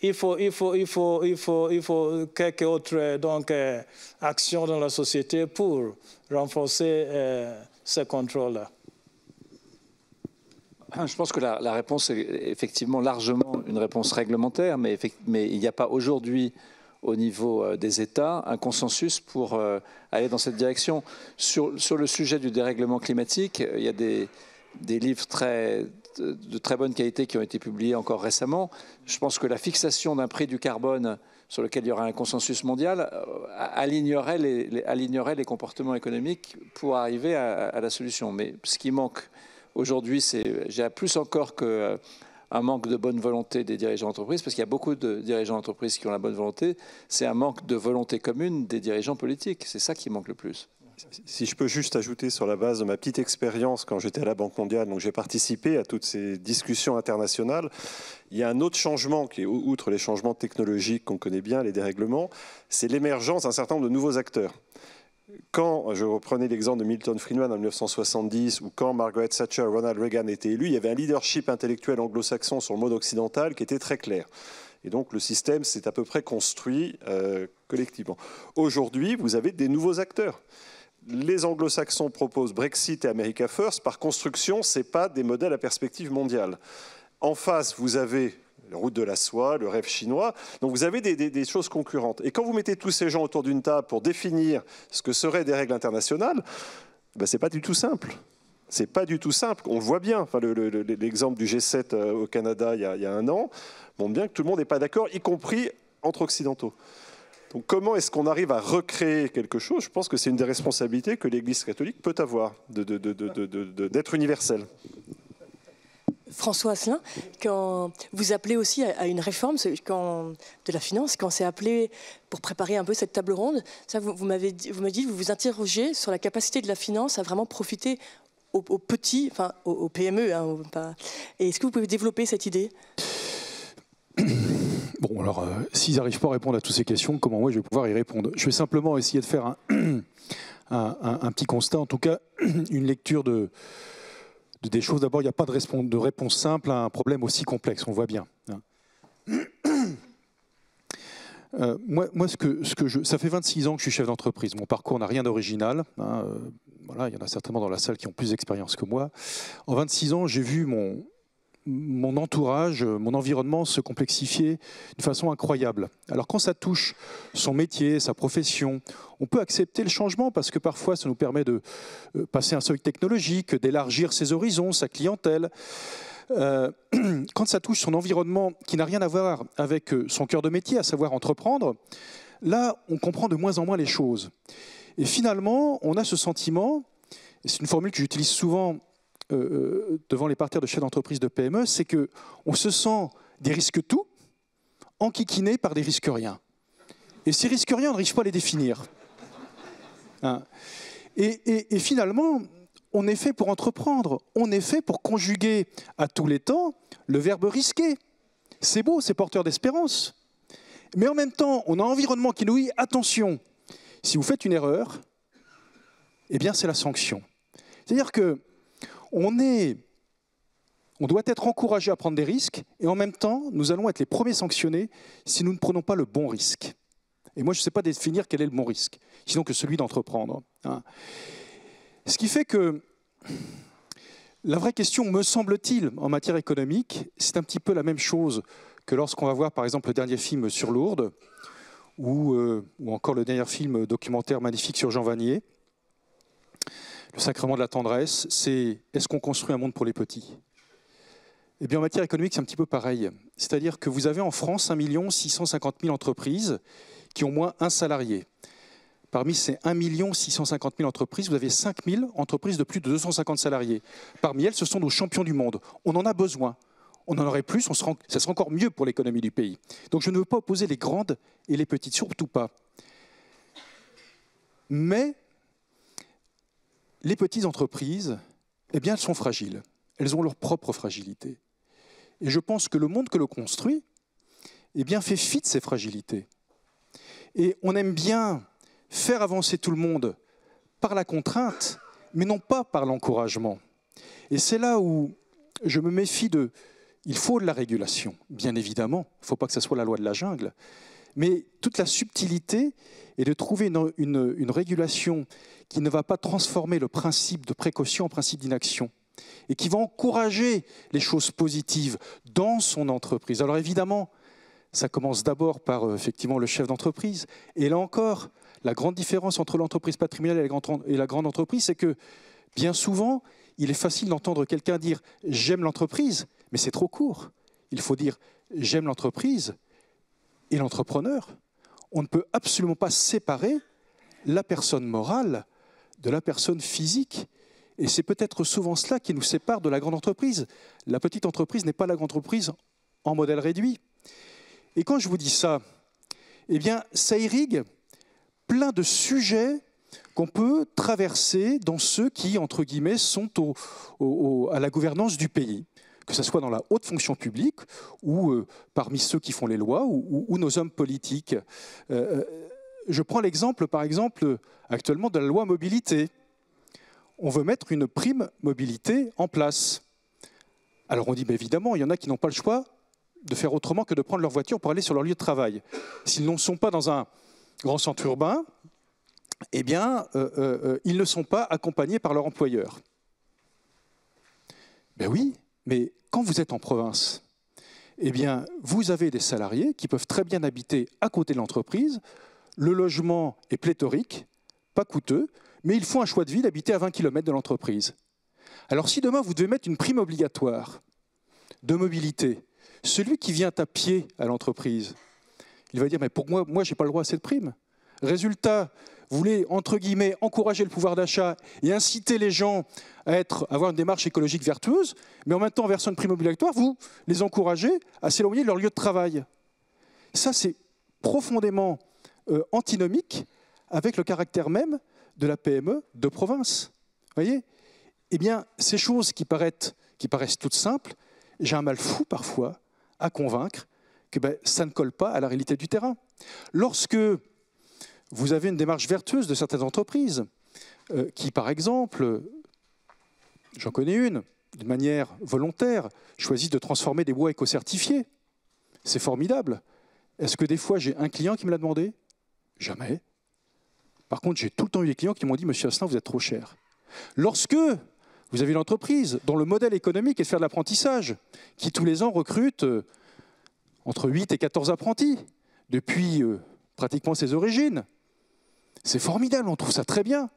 Il faut, il faut, il faut, il faut, il faut quelques autres donc, euh, actions dans la société pour renforcer ce contrôle-là. Ah, je pense que la, réponse est effectivement largement une réponse réglementaire, mais il n'y a pas aujourd'hui au niveau euh, des États un consensus pour euh, aller dans cette direction. Sur, sur le sujet du dérèglement climatique, euh, il y a des, des livres très, de très bonne qualité qui ont été publiés encore récemment. Je pense que la fixation d'un prix du carbone sur lequel il y aura un consensus mondial alignerait les, alignerait les comportements économiques pour arriver à, à, la solution. Mais ce qui manque aujourd'hui, c'est, plus encore que un manque de bonne volonté des dirigeants d'entreprise, parce qu'il y a beaucoup de dirigeants d'entreprise qui ont la bonne volonté, c'est un manque de volonté commune des dirigeants politiques. C'est ça qui manque le plus. Si je peux juste ajouter sur la base de ma petite expérience quand j'étais à la Banque mondiale, donc j'ai participé à toutes ces discussions internationales, il y a un autre changement qui est, outre les changements technologiques qu'on connaît bien, les dérèglements, c'est l'émergence d'un certain nombre de nouveaux acteurs quand, je reprenais l'exemple de Milton Friedman en 1970, ou quand Margaret Thatcher, Ronald Reagan étaient élus, il y avait un leadership intellectuel anglo-saxon sur le mode occidental qui était très clair. Et donc le système s'est à peu près construit euh, collectivement. Aujourd'hui, vous avez des nouveaux acteurs. Les anglo-saxons proposent Brexit et America First. Par construction, ce pas des modèles à perspective mondiale. En face, vous avez la route de la soie, le rêve chinois. Donc vous avez des, choses concurrentes. Et quand vous mettez tous ces gens autour d'une table pour définir ce que seraient des règles internationales, ben, ce n'est pas du tout simple. C'est pas du tout simple. On voit bien. Enfin, l'exemple du G7 euh, au Canada il y, a, il y, a, un an montre bien que tout le monde n'est pas d'accord, y compris entre occidentaux. Donc comment est-ce qu'on arrive à recréer quelque chose? Je pense que c'est une des responsabilités que l'Église catholique peut avoir, d'être universelle. François Asselin, quand vous appelez aussi à une réforme de la finance, quand c'est appelé pour préparer un peu cette table ronde, ça, vous, vous m'avez dit, vous vous vous interrogez sur la capacité de la finance à vraiment profiter aux, petits, enfin aux, PME. Hein, est-ce que vous pouvez développer cette idée? Bon, alors, euh, s'ils n'arrivent pas à répondre à toutes ces questions, comment moi je vais pouvoir y répondre? Je vais simplement essayer de faire un, un petit constat, en tout cas une lecture de, des choses. D'abord, il n'y a pas de, réponse simple à un problème aussi complexe, on voit bien. Hein. Euh, moi, ce que, ce que je, ça fait 26 ans que je suis chef d'entreprise. Mon parcours n'a rien d'original. Hein, euh, il y en a certainement dans la salle qui ont plus d'expérience que moi. En 26 ans, j'ai vu mon, mon entourage, mon environnement se complexifier d'une façon incroyable. Alors quand ça touche son métier, sa profession, on peut accepter le changement parce que parfois ça nous permet de euh, passer un seuil technologique, d'élargir ses horizons, sa clientèle. Euh, quand ça touche son environnement qui n'a rien à voir avec euh, son cœur de métier, à savoir entreprendre, là on comprend de moins en moins les choses. Et finalement, on a ce sentiment, et c'est une formule que j'utilise souvent euh, euh, devant les parterres de chefs d'entreprise de PME, c'est qu'on se sent des risques tout, enquiquinés par des risques rien. Et ces risques rien, on n'arrive pas à les définir. Hein. et, finalement, on est fait pour entreprendre, on est fait pour conjuguer à tous les temps le verbe risquer. C'est beau, c'est porteur d'espérance. Mais en même temps, on a un environnement qui nous dit attention, si vous faites une erreur, eh bien c'est la sanction. C'est-à-dire que on doit être encouragé à prendre des risques et en même temps, nous allons être les premiers sanctionnés si nous ne prenons pas le bon risque. Et moi, je ne sais pas définir quel est le bon risque, sinon que celui d'entreprendre. Hein. Ce qui fait que la vraie question, me semble-t-il, en matière économique, c'est un petit peu la même chose que lorsqu'on va voir, par exemple, le dernier film sur Lourdes, ou, euh, ou encore le dernier film documentaire magnifique sur Jean Vanier le sacrement de la tendresse, c'est est-ce qu'on construit un monde pour les petits? Eh bien, en matière économique, c'est un petit peu pareil. C'est-à-dire que vous avez en France 1 650 000 entreprises qui ont moins un salarié. Parmi ces 1 650 000 entreprises, vous avez 5 000 entreprises de plus de 250 salariés. Parmi elles, ce sont nos champions du monde. On en a besoin. On en aurait plus, on ça serait encore mieux pour l'économie du pays. Donc je ne veux pas opposer les grandes et les petites, surtout pas. Mais les petites entreprises, eh bien, elles sont fragiles. Elles ont leur propre fragilité. Et je pense que le monde que l'on construit, eh fait fi de ces fragilités. Et on aime bien faire avancer tout le monde par la contrainte, mais non pas par l'encouragement. Et c'est là où je me méfie de... Il faut de la régulation, bien évidemment. Il ne faut pas que ce soit la loi de la jungle. Mais toute la subtilité est de trouver une, régulation qui ne va pas transformer le principe de précaution en principe d'inaction et qui va encourager les choses positives dans son entreprise. Alors évidemment, ça commence d'abord par euh, effectivement le chef d'entreprise. Et là encore, la grande différence entre l'entreprise patrimoniale et la grande entreprise, c'est que bien souvent, il est facile d'entendre quelqu'un dire j'aime l'entreprise, mais c'est trop court. Il faut dire j'aime l'entreprise et l'entrepreneur. On ne peut absolument pas séparer la personne morale de la personne physique. Et c'est peut-être souvent cela qui nous sépare de la grande entreprise. La petite entreprise n'est pas la grande entreprise en modèle réduit. Et quand je vous dis ça, eh bien, ça irrigue plein de sujets qu'on peut traverser dans ceux qui, entre guillemets, sont à la gouvernance du pays, que ce soit dans la haute fonction publique ou euh, parmi ceux qui font les lois ou, nos hommes politiques. Euh, euh, je prends l'exemple, par exemple, actuellement de la loi mobilité. On veut mettre une prime mobilité en place. Alors on dit, évidemment, il y en a qui n'ont pas le choix de faire autrement que de prendre leur voiture pour aller sur leur lieu de travail. S'ils ne sont pas dans un grand centre urbain, eh bien, ils ne sont pas accompagnés par leur employeur. Ben oui, mais quand vous êtes en province, eh bien, vous avez des salariés qui peuvent très bien habiter à côté de l'entreprise. Le logement est pléthorique, pas coûteux, mais ils font un choix de vie d'habiter à 20 km de l'entreprise. Alors si demain vous devez mettre une prime obligatoire de mobilité, celui qui vient à pied à l'entreprise, il va dire, mais pour moi, moi, je n'ai pas le droit à cette prime. Résultat, voulez, entre guillemets, encourager le pouvoir d'achat et inciter les gens à avoir une démarche écologique vertueuse, mais en même temps, en versant une prime obligatoire, vous les encouragez à s'éloigner de leur lieu de travail. Ça, c'est profondément euh, antinomique avec le caractère même de la PME de province. Vous voyez? Eh bien, ces choses qui paraissent, qui paraissent toutes simples, j'ai un mal fou parfois à convaincre que ben, ça ne colle pas à la réalité du terrain. Lorsque vous avez une démarche vertueuse de certaines entreprises euh, qui, par exemple, j'en connais une, de manière volontaire, choisissent de transformer des bois éco-certifiés. C'est formidable. Est-ce que des fois j'ai un client qui me l'a demandé? Jamais. Par contre, j'ai tout le temps eu des clients qui m'ont dit Monsieur Asselin, vous êtes trop cher. Lorsque vous avez une entreprise dont le modèle économique est de faire de l'apprentissage, qui tous les ans recrute euh, entre 8 et 14 apprentis depuis euh, pratiquement ses origines. C'est formidable, on trouve ça très bien.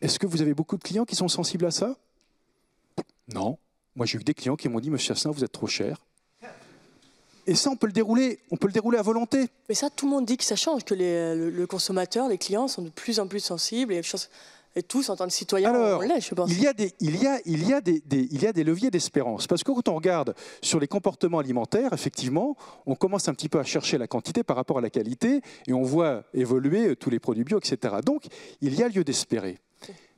Est-ce que vous avez beaucoup de clients qui sont sensibles à ça? Non. Moi, j'ai eu des clients qui m'ont dit, Monsieur Assin, vous êtes trop cher. Et ça, on peut le dérouler, on peut le dérouler à volonté. Mais ça, tout le monde dit que ça change, que le, consommateur, les clients sont de plus en plus sensibles. Et et tous, en tant que citoyens, on l'est, je pense. Il y a des, il y a, il y a des, il y a des leviers d'espérance. Parce que quand on regarde sur les comportements alimentaires, effectivement, on commence un petit peu à chercher la quantité par rapport à la qualité et on voit évoluer tous les produits bio, etc. Donc, il y a lieu d'espérer.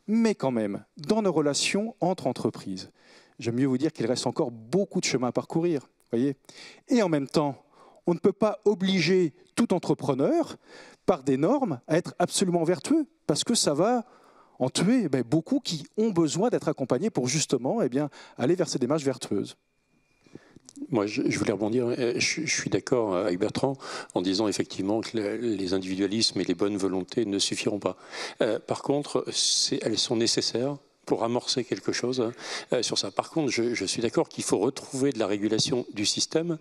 Mais quand même, dans nos relations entre entreprises, j'aime mieux vous dire qu'il reste encore beaucoup de chemin à parcourir. Voyez et en même temps, on ne peut pas obliger tout entrepreneur par des normes à être absolument vertueux, parce que ça va en tuer eh beaucoup qui ont besoin d'être accompagnés pour justement eh bien, aller vers ces démarches vertueuses. Moi, je, voulais rebondir. Euh, je, suis d'accord avec Bertrand en disant effectivement que les individualismes et les bonnes volontés ne suffiront pas. Euh, par contre, elles sont nécessaires pour amorcer quelque chose hein, euh, sur ça. Par contre, je suis d'accord qu'il faut retrouver de la régulation du système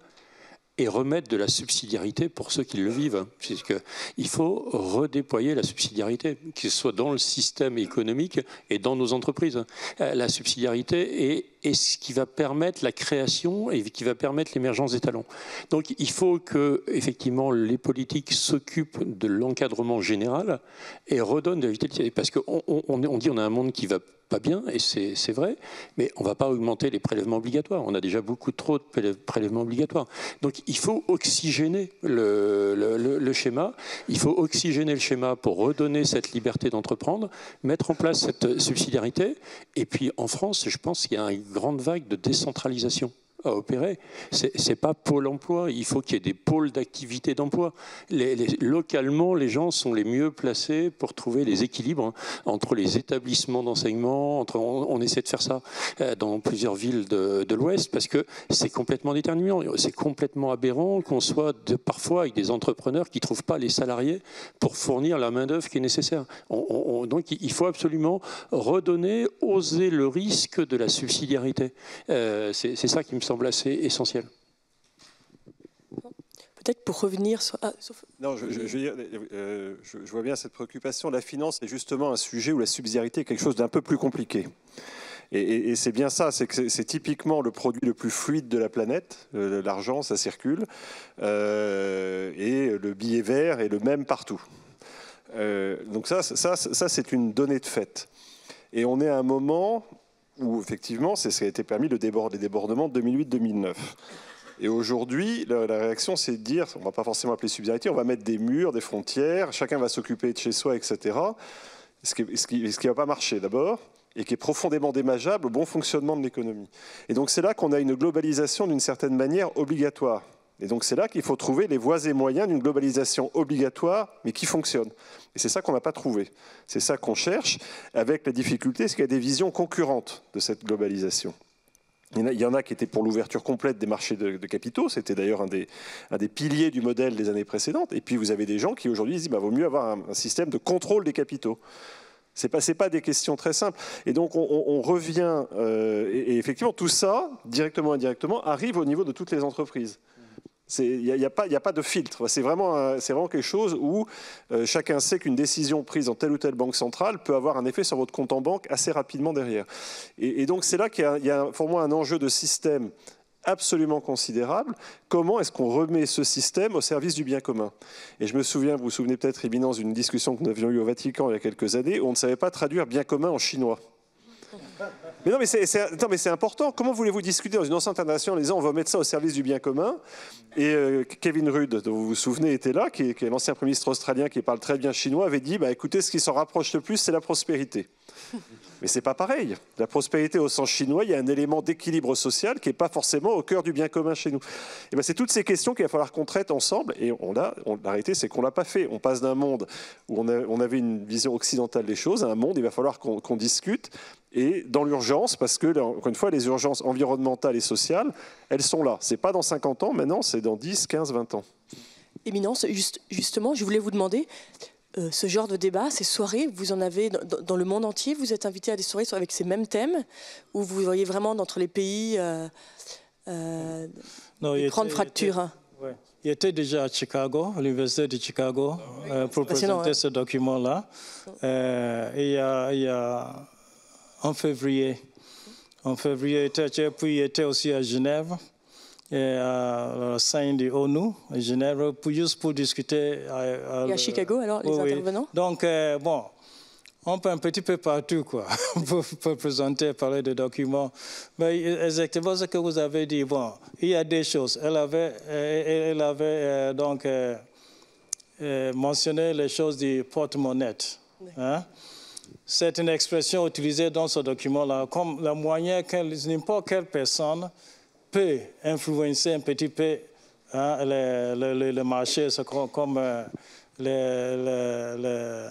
et remettre de la subsidiarité pour ceux qui le vivent. Il faut redéployer la subsidiarité, que ce soit dans le système économique et dans nos entreprises. Euh, la subsidiarité est, ce qui va permettre la création et qui va permettre l'émergence des talents. Donc il faut que effectivement les politiques s'occupent de l'encadrement général et redonnent de la vitalité. Parce qu'on on dit on a un monde qui va pas bien, et c'est vrai, mais on ne va pas augmenter les prélèvements obligatoires. On a déjà beaucoup trop de prélèvements obligatoires. Donc il faut oxygéner le, le, schéma, il faut oxygéner le schéma pour redonner cette liberté d'entreprendre, mettre en place cette subsidiarité, et puis en France, je pense qu'il y a une grande vague de décentralisation à opérer. C'est n'est pas Pôle emploi, il faut qu'il y ait des pôles d'activité d'emploi. localement, les gens sont les mieux placés pour trouver les équilibres hein, entre les établissements d'enseignement, on, essaie de faire ça euh, dans plusieurs villes de, l'Ouest, parce que c'est complètement déterminant, c'est complètement aberrant qu'on soit parfois avec des entrepreneurs qui ne trouvent pas les salariés pour fournir la main-d'œuvre qui est nécessaire. donc il faut absolument redonner, oser le risque de la subsidiarité. Euh, c'est ça qui me semble assez essentiel. Peut-être pour revenir sur... Ah, non, je, euh, je, je, vois bien cette préoccupation. La finance est justement un sujet où la subsidiarité est quelque chose d'un peu plus compliqué. Et, c'est bien ça, c'est que c'est typiquement le produit le plus fluide de la planète. Euh, l'argent, ça circule. Euh, et le billet vert est le même partout. donc ça, ça, ça c'est une donnée de fait. Et on est à un moment où effectivement, c'est ce qui a été permis le débord, les débordements de 2008-2009. Et aujourd'hui, la, réaction, c'est de dire, on ne va pas forcément appeler subsidiarité, on va mettre des murs, des frontières, chacun va s'occuper de chez soi, etc. Ce qui ne va pas marcher d'abord et qui est profondément démageable au bon fonctionnement de l'économie. Et donc c'est là qu'on a une globalisation d'une certaine manière obligatoire. Et donc c'est là qu'il faut trouver les voies et moyens d'une globalisation obligatoire, mais qui fonctionne. Et c'est ça qu'on n'a pas trouvé. C'est ça qu'on cherche, avec la difficulté, c'est qu'il y a des visions concurrentes de cette globalisation? Il y en a qui étaient pour l'ouverture complète des marchés de, capitaux, c'était d'ailleurs un des, piliers du modèle des années précédentes. Et puis vous avez des gens qui aujourd'hui disent qu'il bah, vaut mieux avoir un, système de contrôle des capitaux. Ce n'est pas, des questions très simples. Et donc on, revient, euh, et, effectivement tout ça, directement ou indirectement, arrive au niveau de toutes les entreprises. Il n'y a, pas de filtre. C'est vraiment, quelque chose où euh, chacun sait qu'une décision prise en telle ou telle banque centrale peut avoir un effet sur votre compte en banque assez rapidement derrière. Et, donc c'est là qu'il y, a pour moi un enjeu de système absolument considérable. Comment est-ce qu'on remet ce système au service du bien commun? Et je me souviens, vous vous souvenez peut-être, éminence, d'une discussion que nous avions eue au Vatican il y a quelques années, où on ne savait pas traduire bien commun en chinois. Mais non, mais c'est important. Comment voulez-vous discuter dans une enceinte internationale en disant on va mettre ça au service du bien commun? Et euh, Kevin Rudd, dont vous vous souvenez, était là, qui est, l'ancien Premier ministre australien qui parle très bien chinois, avait dit bah, écoutez, ce qui s'en rapproche le plus, c'est la prospérité. Mais c'est pas pareil. La prospérité au sens chinois, il y a un élément d'équilibre social qui n'est pas forcément au cœur du bien commun chez nous. Et ben c'est toutes ces questions qu'il va falloir qu'on traite ensemble. Et on la réalité, c'est qu'on l'a pas fait. On passe d'un monde où on, avait une vision occidentale des choses à un monde, il va falloir qu'on discute. Et dans l'urgence, parce que, encore une fois, les urgences environnementales et sociales, elles sont là. C'est pas dans 50 ans, maintenant, c'est dans 10, 15, 20 ans. Éminence, juste, justement, je voulais vous demander, euh, ce genre de débat, ces soirées, vous en avez dans, le monde entier Vous êtes invité à des soirées avec ces mêmes thèmes Ou vous voyez vraiment entre les pays euh, euh, des grandes fractures Il était déjà à Chicago, à l'Université de Chicago, pour présenter ce document-là. il, y a, en février, en février, puis il était aussi à Genève et à sein de ONU, Genève, juste pour discuter. À, et à Chicago, alors, les intervenants Donc, euh, bon, on peut un petit peu partout, quoi, pour, présenter, parler de documents. Mais exactement ce que vous avez dit, bon, il y a des choses. Elle avait, euh, elle avait euh, donc mentionné les choses du porte-monnaie. Hein? C'est une expression utilisée dans ce document-là comme le moyen que n'importe quelle personne peut influencer un petit peu hein, le, marché, comme euh, les,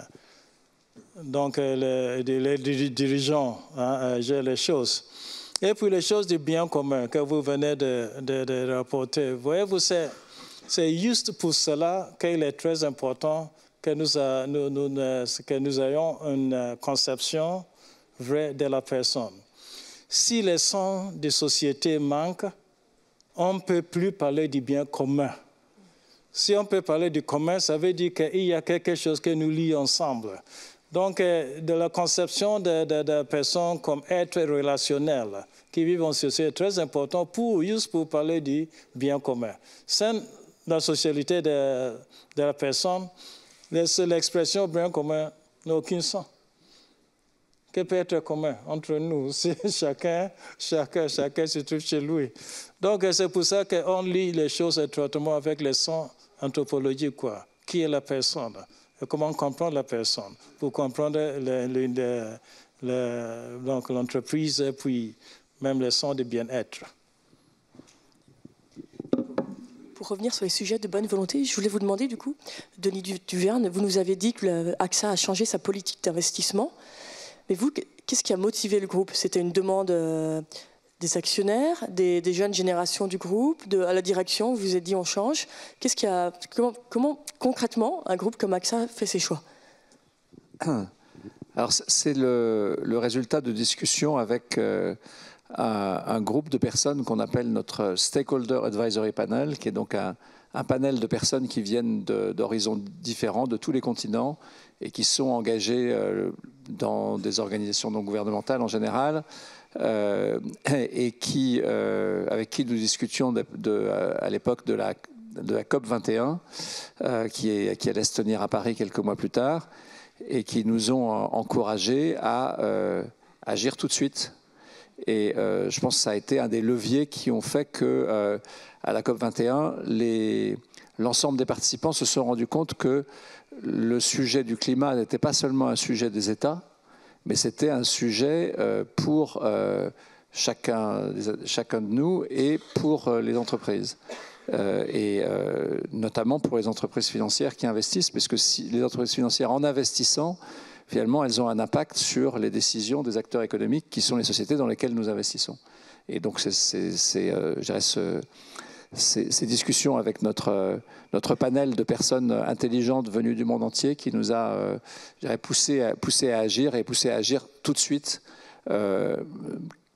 donc, euh, les, dirigeants hein, euh, gèrent les choses. Et puis les choses du bien commun que vous venez de, rapporter. Voyez-vous, c'est juste pour cela qu'il est très important que nous ayons une conception vraie de la personne. Si les sons de société manquent, on ne peut plus parler du bien commun. Si on peut parler du commun, ça veut dire qu'il y a quelque chose que nous lie ensemble. Donc, euh, de la conception de, personnes comme êtres relationnels qui vivent en société est très important pour, juste pour parler du bien commun. Sans la socialité de, la personne, l'expression bien commun n'a aucun sens que peut être commun entre nous si chacun, chacun, chacun se trouve chez lui. Donc c'est pour ça qu'on lit les choses étroitement avec les sons anthropologiques. Quoi. Qui est la personne Comment comprendre la personne Pour comprendre l'entreprise et puis même les sons de bien-être. pour revenir sur les sujets de bonne volonté, je voulais vous demander du coup, Denis Duverne, vous nous avez dit que AXA a changé sa politique d'investissement. Mais vous, qu'est-ce qui a motivé le groupe? C'était une demande euh, des actionnaires, des, jeunes générations du groupe, à la direction, vous vous êtes dit on change. Qu'est-ce qui a, comment, concrètement un groupe comme AXA fait ses choix? Alors c'est le, résultat de discussions avec euh, un, groupe de personnes qu'on appelle notre Stakeholder Advisory Panel, qui est donc un, panel de personnes qui viennent d'horizons différents, de tous les continents, et qui sont engagées euh, dans des organisations non gouvernementales en général, euh, et qui, euh, avec qui nous discutions à l'époque de la, COP 21, qui, qui allait se tenir à Paris quelques mois plus tard, et qui nous ont encouragés à agir tout de suite. Et je pense que ça a été un des leviers qui ont fait que, à la COP 21, l'ensemble des participants se sont rendus compte que le sujet du climat n'était pas seulement un sujet des États, mais c'était un sujet euh, pour chacun, chacun de nous et pour les entreprises. et notamment pour les entreprises financières qui investissent, parce que si les entreprises financières, en investissant, finalement, elles ont un impact sur les décisions des acteurs économiques qui sont les sociétés dans lesquelles nous investissons. Et donc, c'est, euh, ces, discussions avec notre, euh, notre panel de personnes intelligentes venues du monde entier qui nous a euh, poussé, à, poussé à agir et poussé à agir tout de suite,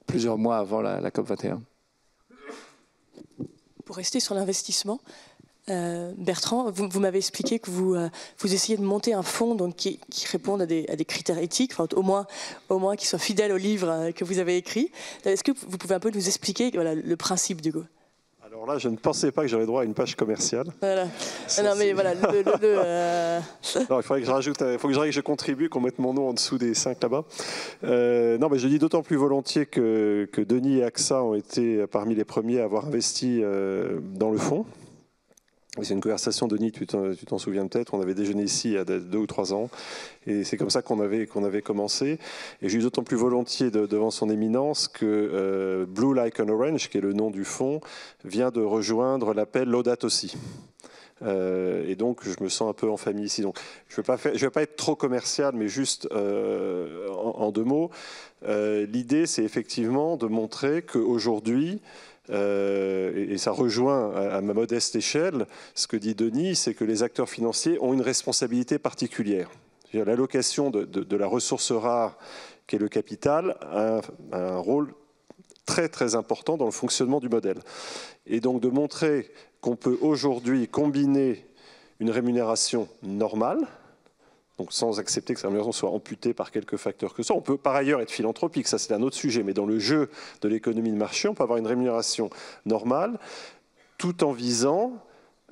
plusieurs mois avant la, la COP 21. Pour rester sur l'investissement, euh, Bertrand, vous, m'avez expliqué que vous, euh, vous essayez de monter un fonds donc, qui, réponde à des, critères éthiques, au moins, au moins qui soit fidèle au livre euh, que vous avez écrit. Est-ce que vous pouvez un peu nous expliquer voilà, le principe du go alors là, je ne pensais pas que j'aurais droit à une page commerciale. Voilà. Ah non, mais voilà. Le, non, il faudrait que je rajoute, il faut que je, contribue, qu'on mette mon nom en dessous des cinq là-bas. non, mais je dis d'autant plus volontiers que, que, Denis et AXA ont été parmi les premiers à avoir investi dans le fonds. C'est une conversation, Denis, tu t'en souviens peut-être, on avait déjeuné ici il y a deux ou trois ans, et c'est comme ça qu'on avait, qu'on avait commencé. Et j'ai eu d'autant plus volontiers devant son éminence que euh, Blue Like an Orange, qui est le nom du fonds, vient de rejoindre l'appel Laudato aussi. Euh, et donc, je me sens un peu en famille ici. Donc, je ne vais, vais, pas être trop commercial, mais juste euh, en, deux mots. L'idée, c'est effectivement de montrer qu'aujourd'hui, euh, et, ça rejoint à, ma modeste échelle ce que dit Denis, c'est que les acteurs financiers ont une responsabilité particulière. L'allocation de, la ressource rare, qui est le capital, a un, rôle très très important dans le fonctionnement du modèle. Et donc de montrer qu'on peut aujourd'hui combiner une rémunération normale, donc sans accepter que sa rémunération soit amputée par quelques facteurs que ça. On peut par ailleurs être philanthropique, ça c'est un autre sujet, mais dans le jeu de l'économie de marché, on peut avoir une rémunération normale tout en visant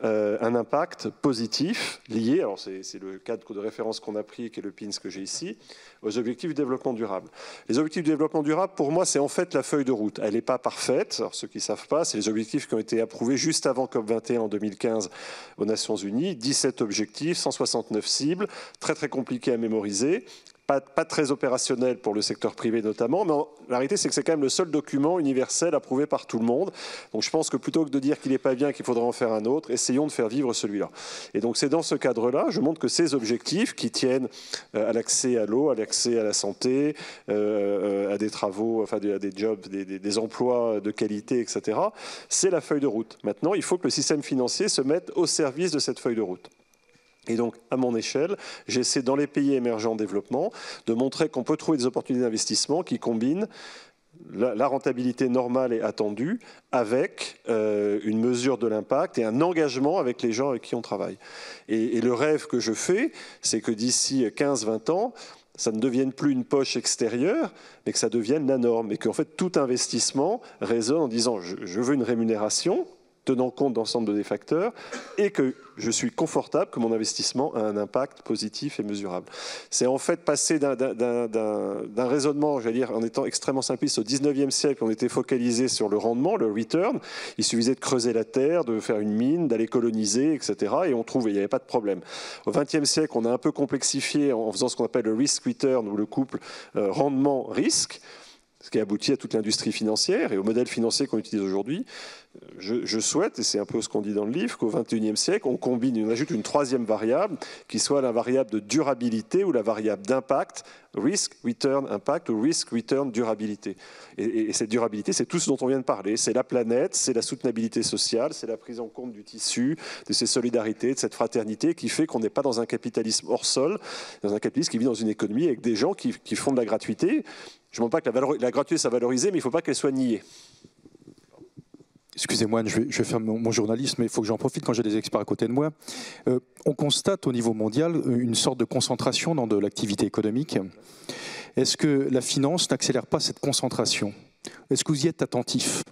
euh, un impact positif lié, alors c'est le cadre de référence qu'on a pris, qui est le PINS que j'ai ici, aux objectifs du développement durable. Les objectifs du développement durable, pour moi, c'est en fait la feuille de route. Elle n'est pas parfaite. Alors, ceux qui ne savent pas, c'est les objectifs qui ont été approuvés juste avant COP21 en 2015 aux Nations Unies. 17 objectifs, 169 cibles, très très compliqués à mémoriser pas, très opérationnel pour le secteur privé notamment, mais la réalité c'est que c'est quand même le seul document universel approuvé par tout le monde. Donc je pense que plutôt que de dire qu'il n'est pas bien, qu'il faudrait en faire un autre, essayons de faire vivre celui-là. Et donc c'est dans ce cadre-là, je montre que ces objectifs qui tiennent euh, à l'accès à l'eau, à l'accès à la santé, euh, euh, à des travaux, enfin à des jobs, des, des emplois de qualité, etc., c'est la feuille de route. Maintenant, il faut que le système financier se mette au service de cette feuille de route. Et donc, à mon échelle, j'essaie dans les pays émergents en développement de montrer qu'on peut trouver des opportunités d'investissement qui combinent la, rentabilité normale et attendue avec euh, une mesure de l'impact et un engagement avec les gens avec qui on travaille. Et, le rêve que je fais, c'est que d'ici 15-20 ans, ça ne devienne plus une poche extérieure, mais que ça devienne la norme. Et qu'en fait, tout investissement résonne en disant je veux une rémunération tenant compte d'ensemble des facteurs et que je suis confortable que mon investissement a un impact positif et mesurable. C'est en fait passer d'un raisonnement, j'allais dire, en étant extrêmement simpliste, au 19e siècle, on était focalisé sur le rendement, le return. Il suffisait de creuser la terre, de faire une mine, d'aller coloniser, etc. Et on trouvait, il n'y avait pas de problème. Au 20e siècle, on a un peu complexifié en faisant ce qu'on appelle le risk return ou le couple euh, rendement-risque ce qui aboutit à toute l'industrie financière et au modèle financier qu'on utilise aujourd'hui. Je, souhaite, et c'est un peu ce qu'on dit dans le livre, qu'au XXIe siècle, on combine, on ajoute une troisième variable, qui soit la variable de durabilité ou la variable d'impact, risk, return, impact, ou risk, return, durabilité. Et, et cette durabilité, c'est tout ce dont on vient de parler. C'est la planète, c'est la soutenabilité sociale, c'est la prise en compte du tissu, de ces solidarités, de cette fraternité qui fait qu'on n'est pas dans un capitalisme hors sol, dans un capitalisme qui vit dans une économie avec des gens qui, font de la gratuité. Je ne demande pas que la, la gratuité soit valorisée, mais il ne faut pas qu'elle soit niée. Excusez-moi, je vais, faire mon, journalisme, mais il faut que j'en profite quand j'ai des experts à côté de moi. Euh, on constate au niveau mondial une sorte de concentration dans de l'activité économique. Est-ce que la finance n'accélère pas cette concentration? Est-ce que vous y êtes attentif?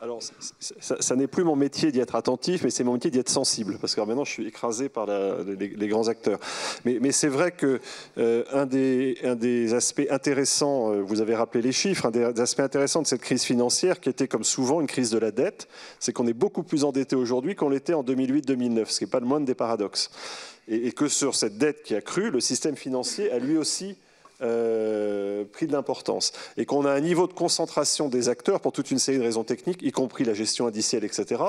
Alors, ça, n'est plus mon métier d'y être attentif, mais c'est mon métier d'y être sensible, parce que maintenant je suis écrasé par les, grands acteurs. Mais, c'est vrai que euh, un, des, aspects intéressants, euh, vous avez rappelé les chiffres, un des, aspects intéressants de cette crise financière, qui était comme souvent une crise de la dette, c'est qu'on est beaucoup plus endetté aujourd'hui qu'on l'était en 2008-2009, ce qui n'est pas le moindre des paradoxes. Et, et que sur cette dette qui a cru, le système financier a lui aussi euh, pris de l'importance et qu'on a un niveau de concentration des acteurs pour toute une série de raisons techniques, y compris la gestion indicielle, etc.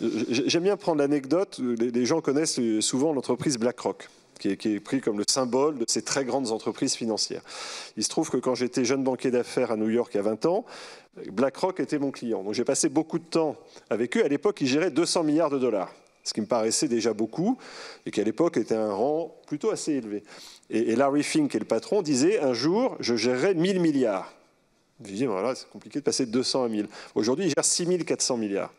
J'aime bien prendre l'anecdote, les gens connaissent souvent l'entreprise BlackRock. Qui est, qui est, pris comme le symbole de ces très grandes entreprises financières. Il se trouve que quand j'étais jeune banquier d'affaires à New York il y a 20 ans, BlackRock était mon client. Donc j'ai passé beaucoup de temps avec eux. À l'époque, ils géraient 200 milliards de dollars, ce qui me paraissait déjà beaucoup, et qui à l'époque était un rang plutôt assez élevé. Et, Larry Fink, qui est le patron, disait un jour, je gérerai 1000 milliards. Je disais, voilà, c'est compliqué de passer de 200 à 1000. Aujourd'hui, il gère 6400 milliards.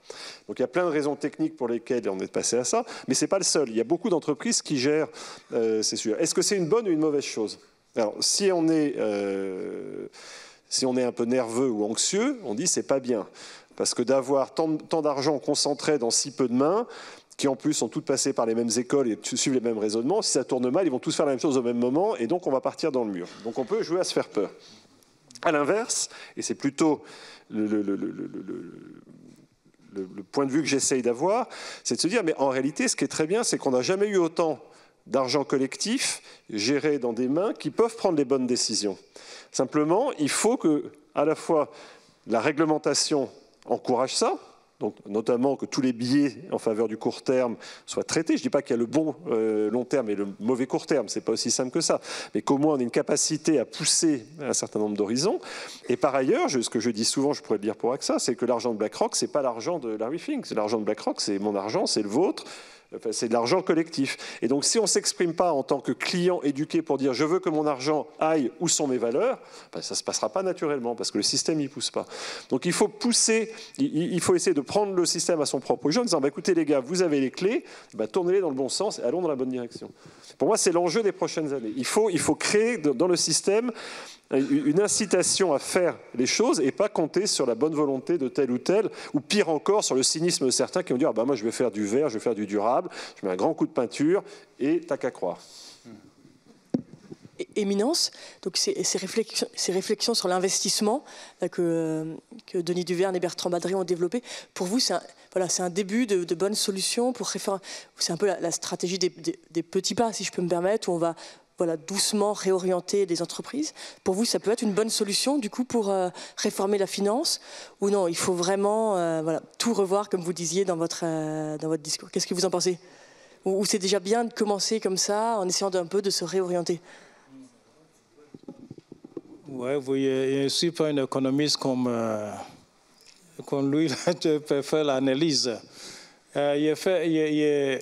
Donc il y a plein de raisons techniques pour lesquelles on est passé à ça, mais ce n'est pas le seul. Il y a beaucoup d'entreprises qui gèrent euh, ces sujets. Est-ce que c'est une bonne ou une mauvaise chose? Alors, si on est, euh, si on est un peu nerveux ou anxieux, on dit c'est pas bien. Parce que d'avoir tant, tant d'argent concentré dans si peu de mains, qui en plus sont toutes passées par les mêmes écoles et suivent les mêmes raisonnements, si ça tourne mal, ils vont tous faire la même chose au même moment, et donc on va partir dans le mur. Donc on peut jouer à se faire peur. À l'inverse, et c'est plutôt le, point de vue que j'essaye d'avoir, c'est de se dire, mais en réalité, ce qui est très bien, c'est qu'on n'a jamais eu autant d'argent collectif géré dans des mains qui peuvent prendre les bonnes décisions. Simplement, il faut que, à la fois, la réglementation encourage ça, notamment que tous les billets en faveur du court terme soient traités. Je ne dis pas qu'il y a le bon euh, long terme et le mauvais court terme, ce n'est pas aussi simple que ça, mais qu'au moins on ait une capacité à pousser un certain nombre d'horizons. Et par ailleurs, ce que je dis souvent, je pourrais le dire pour AXA, c'est que l'argent de BlackRock, ce n'est pas l'argent de Larry Fink, l'argent de BlackRock, c'est mon argent, c'est le vôtre, c'est de l'argent collectif. Et donc, si on ne s'exprime pas en tant que client éduqué pour dire je veux que mon argent aille où sont mes valeurs, ben, ça ne se passera pas naturellement parce que le système n'y pousse pas. Donc, il faut pousser, il faut essayer de prendre le système à son propre jeu en disant bah, écoutez, les gars, vous avez les clés, bah, tournez-les dans le bon sens et allons dans la bonne direction. Pour moi, c'est l'enjeu des prochaines années. Il faut, il faut créer dans le système une incitation à faire les choses et pas compter sur la bonne volonté de tel ou tel, ou pire encore sur le cynisme de certains qui vont dire ah bah moi je vais faire du vert, je vais faire du durable, je mets un grand coup de peinture et t'as qu'à croire. Éminence, donc ces, réflexions, sur l'investissement euh, que, que, Denis Duverne et Bertrand Badré ont développé, pour vous, c'est un, début de, bonnes solutions pour C'est un peu la, stratégie des, petits pas, si je peux me permettre, où on va voilà, doucement réorienter les entreprises. Pour vous, ça peut être une bonne solution, du coup, pour euh, réformer la finance Ou non, il faut vraiment euh, voilà, tout revoir, comme vous disiez dans votre, euh, dans votre discours Qu'est-ce que vous en pensez? Ou, c'est déjà bien de commencer comme ça, en essayant d'un peu de se réorienter? Oui, vous, je ne suis pas un économiste comme, comme lui, je peux faire l'analyse. il, fait, il,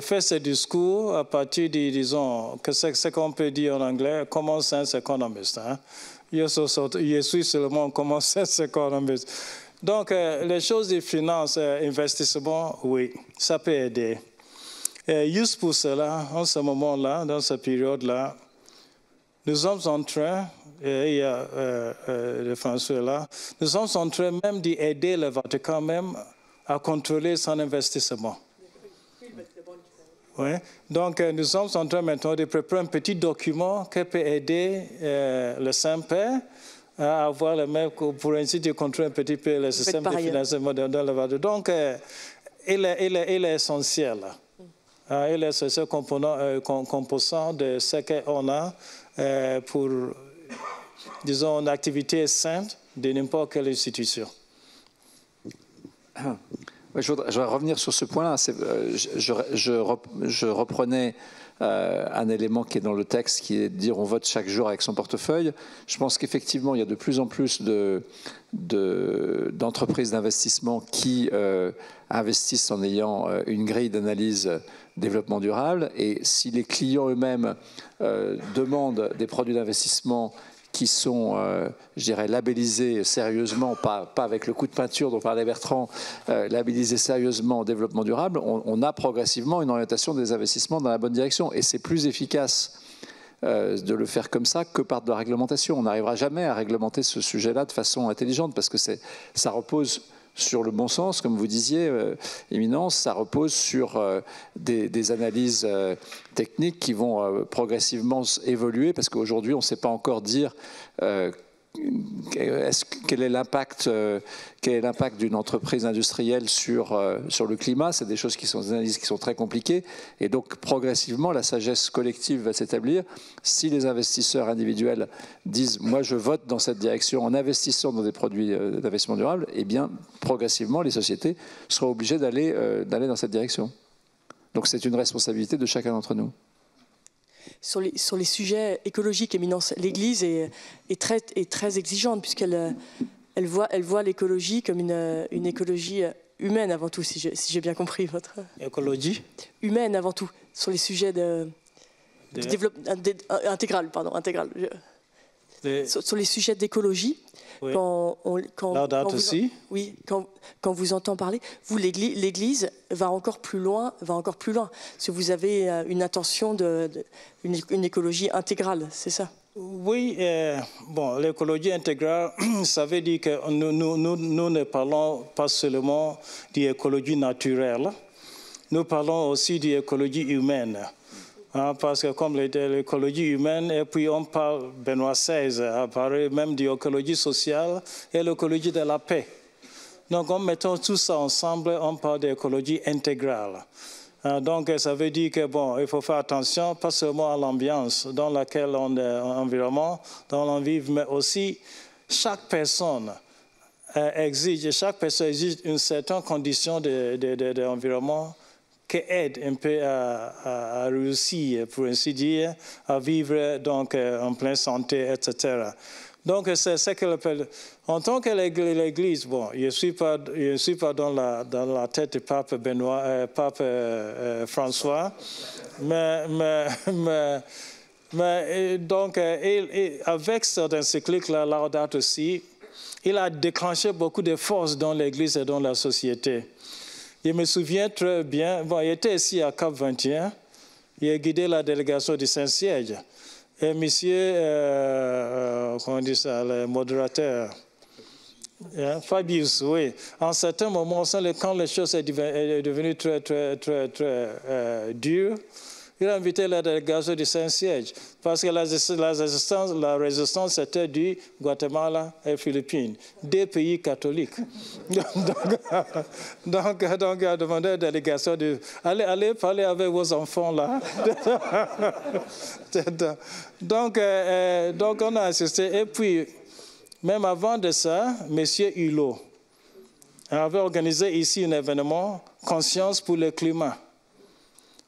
fait ce discours à partir de, disons, que c'est ce qu'on peut dire en anglais, common sense economist. Hein? Je, suis seulement common sense economist. Donc, euh, les choses de finance, euh, investissement, oui, ça peut aider. Et juste pour cela, en ce moment-là, dans cette période-là, nous sommes en train, il y a euh, le Français là, nous sommes en train même d'aider le Vatican même à contrôler son investissement. Oui. Donc, euh, nous sommes en train maintenant de préparer un petit document qui peut aider euh, le Saint-Père à avoir le même, pour ainsi dire, contrôler un petit peu le système de financement dans le Donc, euh, il, est, il, est, il, est, essentiel. Mm. il est essentiel composant, composant de ce qu'on a pour, disons, une activité sainte de n'importe quelle institution. je, voudrais, revenir sur ce point-là. Euh, je, reprenais euh, un élément qui est dans le texte, qui est de dire on vote chaque jour avec son portefeuille. Je pense qu'effectivement, il y a de plus en plus d'entreprises d'investissement qui euh, investissent en ayant une grille d'analyse développement durable. Et si les clients eux-mêmes demandent des produits d'investissement qui sont, euh, je dirais, labellisés sérieusement, pas, avec le coup de peinture dont parlait Bertrand, euh, labellisés sérieusement au développement durable, on, a progressivement une orientation des investissements dans la bonne direction. Et c'est plus efficace euh, de le faire comme ça que par de la réglementation. On n'arrivera jamais à réglementer ce sujet-là de façon intelligente parce que ça repose sur le bon sens, comme vous disiez, euh, Éminence, ça repose sur euh, des, analyses euh, techniques qui vont progressivement évoluer, parce qu'aujourd'hui, on ne sait pas encore dire euh, quel est l'impact d'une entreprise industrielle sur euh, sur le climat? C'est des choses qui sont des analyses qui sont très compliquées et donc progressivement la sagesse collective va s'établir. Si les investisseurs individuels disent moi je vote dans cette direction en investissant dans des produits euh, d'investissement durable, eh bien progressivement les sociétés seront obligées d'aller dans cette direction. Donc c'est une responsabilité de chacun d'entre nous sur les, sur les sujets écologiques, éminence, l'Église est, est, très, est très exigeante puisqu'elle elle voit, elle voit l'écologie comme une, une écologie humaine avant tout, si j'ai si bien compris votre... Écologie Humaine avant tout, sur les sujets de, développement intégral, pardon, intégral. Sur, les sujets d'écologie, quand, on, quand, quand vous, aussi. Oui, quand, quand vous entend parler, vous l'Église va encore plus loin, va encore plus loin. Si vous avez euh, une intention de, une, écologie intégrale, c'est ça? Oui, euh, bon, l'écologie intégrale, ça veut dire que nous, nous, nous, nous ne parlons pas seulement d'écologie naturelle, nous parlons aussi d'écologie humaine. Hein, parce que comme l'écologie humaine, et puis on parle, Benoît XVI a parlé même d'écologie sociale et l'écologie de la paix. Donc en mettant tout ça ensemble, on parle d'écologie intégrale. Hein, donc ça veut dire que bon, il faut faire attention, pas seulement à l'ambiance dans laquelle on est, l'environnement dans l'on vit, mais aussi chaque personne euh, exige, chaque personne exige une certaine condition d'environnement. De, qui aide un peu à, réussir, pour ainsi dire, à vivre donc euh, en pleine santé, etc. Donc, c'est ce qu'elle appelle. En tant que l'Église, bon, je ne suis pas, dans, la, tête du pape Benoît, euh, pape euh, François, mais, donc, il, avec cet encyclique-là, Laudato aussi, il a déclenché beaucoup de forces dans l'Église et dans la société. Je me souviens très bien, bon, il était ici à Cap 21, il a guidé la délégation du Saint-Siège. Et monsieur, euh, euh, comment on dit ça, le modérateur, hein, Fabius, oui. En certains moments, quand les choses sont devenues très, très, très, très euh, dures, il a invité la délégation du Saint-Siège parce que la, résistance, la résistance était du Guatemala et Philippines, deux pays catholiques. donc, donc, il a demandé à la délégation de allez, allez parler avec vos enfants là. donc, euh, donc, on a assisté. Et puis, même avant de ça, M. Hulot avait organisé ici un événement, Conscience pour le climat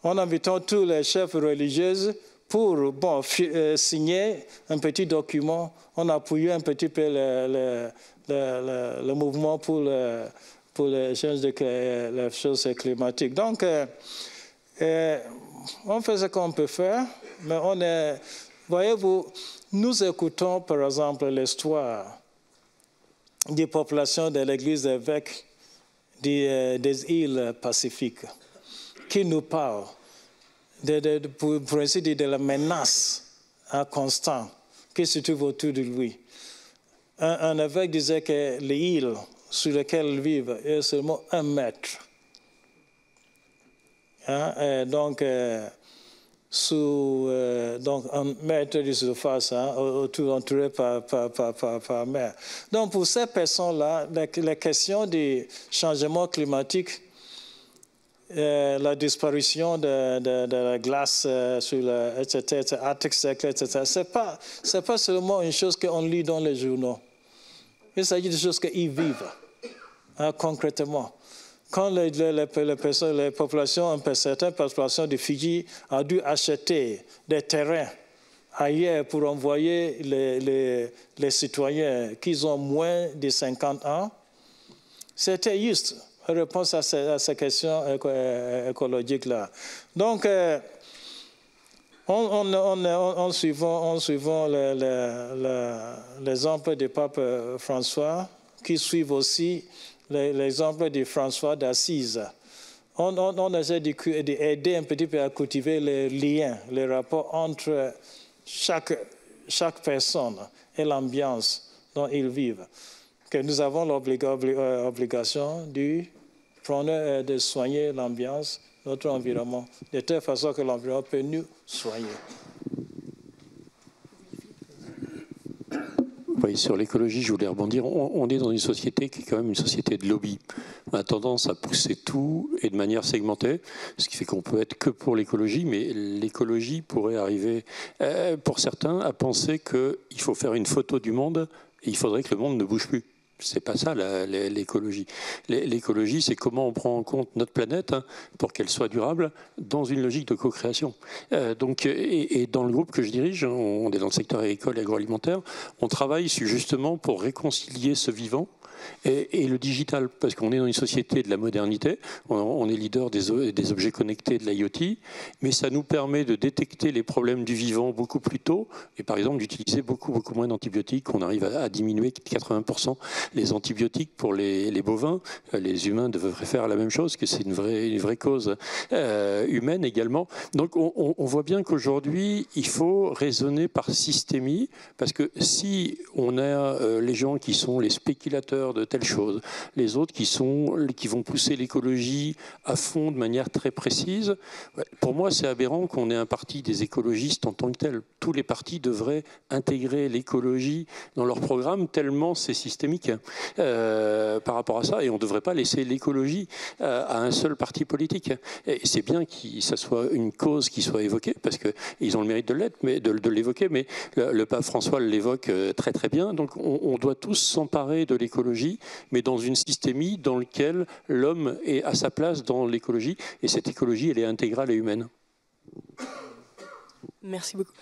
en invitant tous les chefs religieux pour bon, euh, signer un petit document. On a appuyé un petit peu le, mouvement pour, les, de, les choses climatiques. Donc, euh, euh, on fait ce qu'on peut faire, mais on est. Voyez-vous, nous écoutons par exemple l'histoire des populations de l'Église évêque des îles Pacifiques qui nous parle de, pour, ainsi dire, de la menace à constant qui se trouve autour de lui. Un, évêque disait que les îles sur lesquelles ils vivent est seulement un mètre. Hein? donc, euh, euh, donc un mètre de surface, hein, autour entouré par, par, par, par, mer. Donc, pour ces personnes-là, la, la question du changement climatique euh, la disparition de, la glace euh, sur le, etc., Circle, etc., ce n'est pas, pas seulement une chose qu'on lit dans les journaux. Il s'agit de choses qu'ils vivent hein, concrètement. quand les, personnes, les populations, certaines populations de Fidji ont dû acheter des terrains ailleurs pour envoyer les, les citoyens qui ont moins de 50 ans, c'était juste réponse à ces, questions écologiques-là. Donc, euh, en, suivant, l'exemple du pape François, qui suivent aussi l'exemple de François d'Assise, on, essaie d'aider un petit peu à cultiver les liens, les rapports entre chaque, chaque personne et l'ambiance dont ils vivent. Que nous avons l'obligation de prendre euh, de soigner l'ambiance, notre environnement, de telle façon que l'environnement peut nous soigner. Sur l'écologie, je voulais rebondir. On, est dans une société qui est quand même une société de lobby. On a tendance à pousser tout et de manière segmentée, ce qui fait qu'on peut être que pour l'écologie, mais l'écologie pourrait arriver, euh, pour certains, à penser qu'il faut faire une photo du monde et il faudrait que le monde ne bouge plus c'est pas ça l'écologie. L'écologie, c'est comment on prend en compte notre planète hein, pour qu'elle soit durable dans une logique de co-création. Euh, donc, et, dans le groupe que je dirige, on est dans le secteur agricole et agroalimentaire, on travaille justement pour réconcilier ce vivant et, le digital, parce qu'on est dans une société de la modernité, on, est leader des, objets connectés de l'IoT, mais ça nous permet de détecter les problèmes du vivant beaucoup plus tôt, et par exemple d'utiliser beaucoup, beaucoup moins d'antibiotiques. On arrive à, diminuer 80% les antibiotiques pour les, bovins. Les humains devraient faire la même chose, que c'est une vraie, une vraie cause euh, humaine également. Donc on, on voit bien qu'aujourd'hui, il faut raisonner par systémie, parce que si on a euh, les gens qui sont les spéculateurs de telle chose, les autres qui, sont, qui vont pousser l'écologie à fond de manière très précise. Pour moi, c'est aberrant qu'on ait un parti des écologistes en tant que tel. Tous les partis devraient intégrer l'écologie dans leur programme tellement c'est systémique euh, par rapport à ça et on ne devrait pas laisser l'écologie euh, à un seul parti politique. Et c'est bien que ça soit une cause qui soit évoquée parce qu'ils ont le mérite de l'être, mais de, l'évoquer, mais le, pape François l'évoque euh, très très bien. Donc on doit tous s'emparer de mais dans une systémie dans laquelle l'homme est à sa place dans l'écologie, et cette écologie, elle est intégrale et humaine. Merci beaucoup.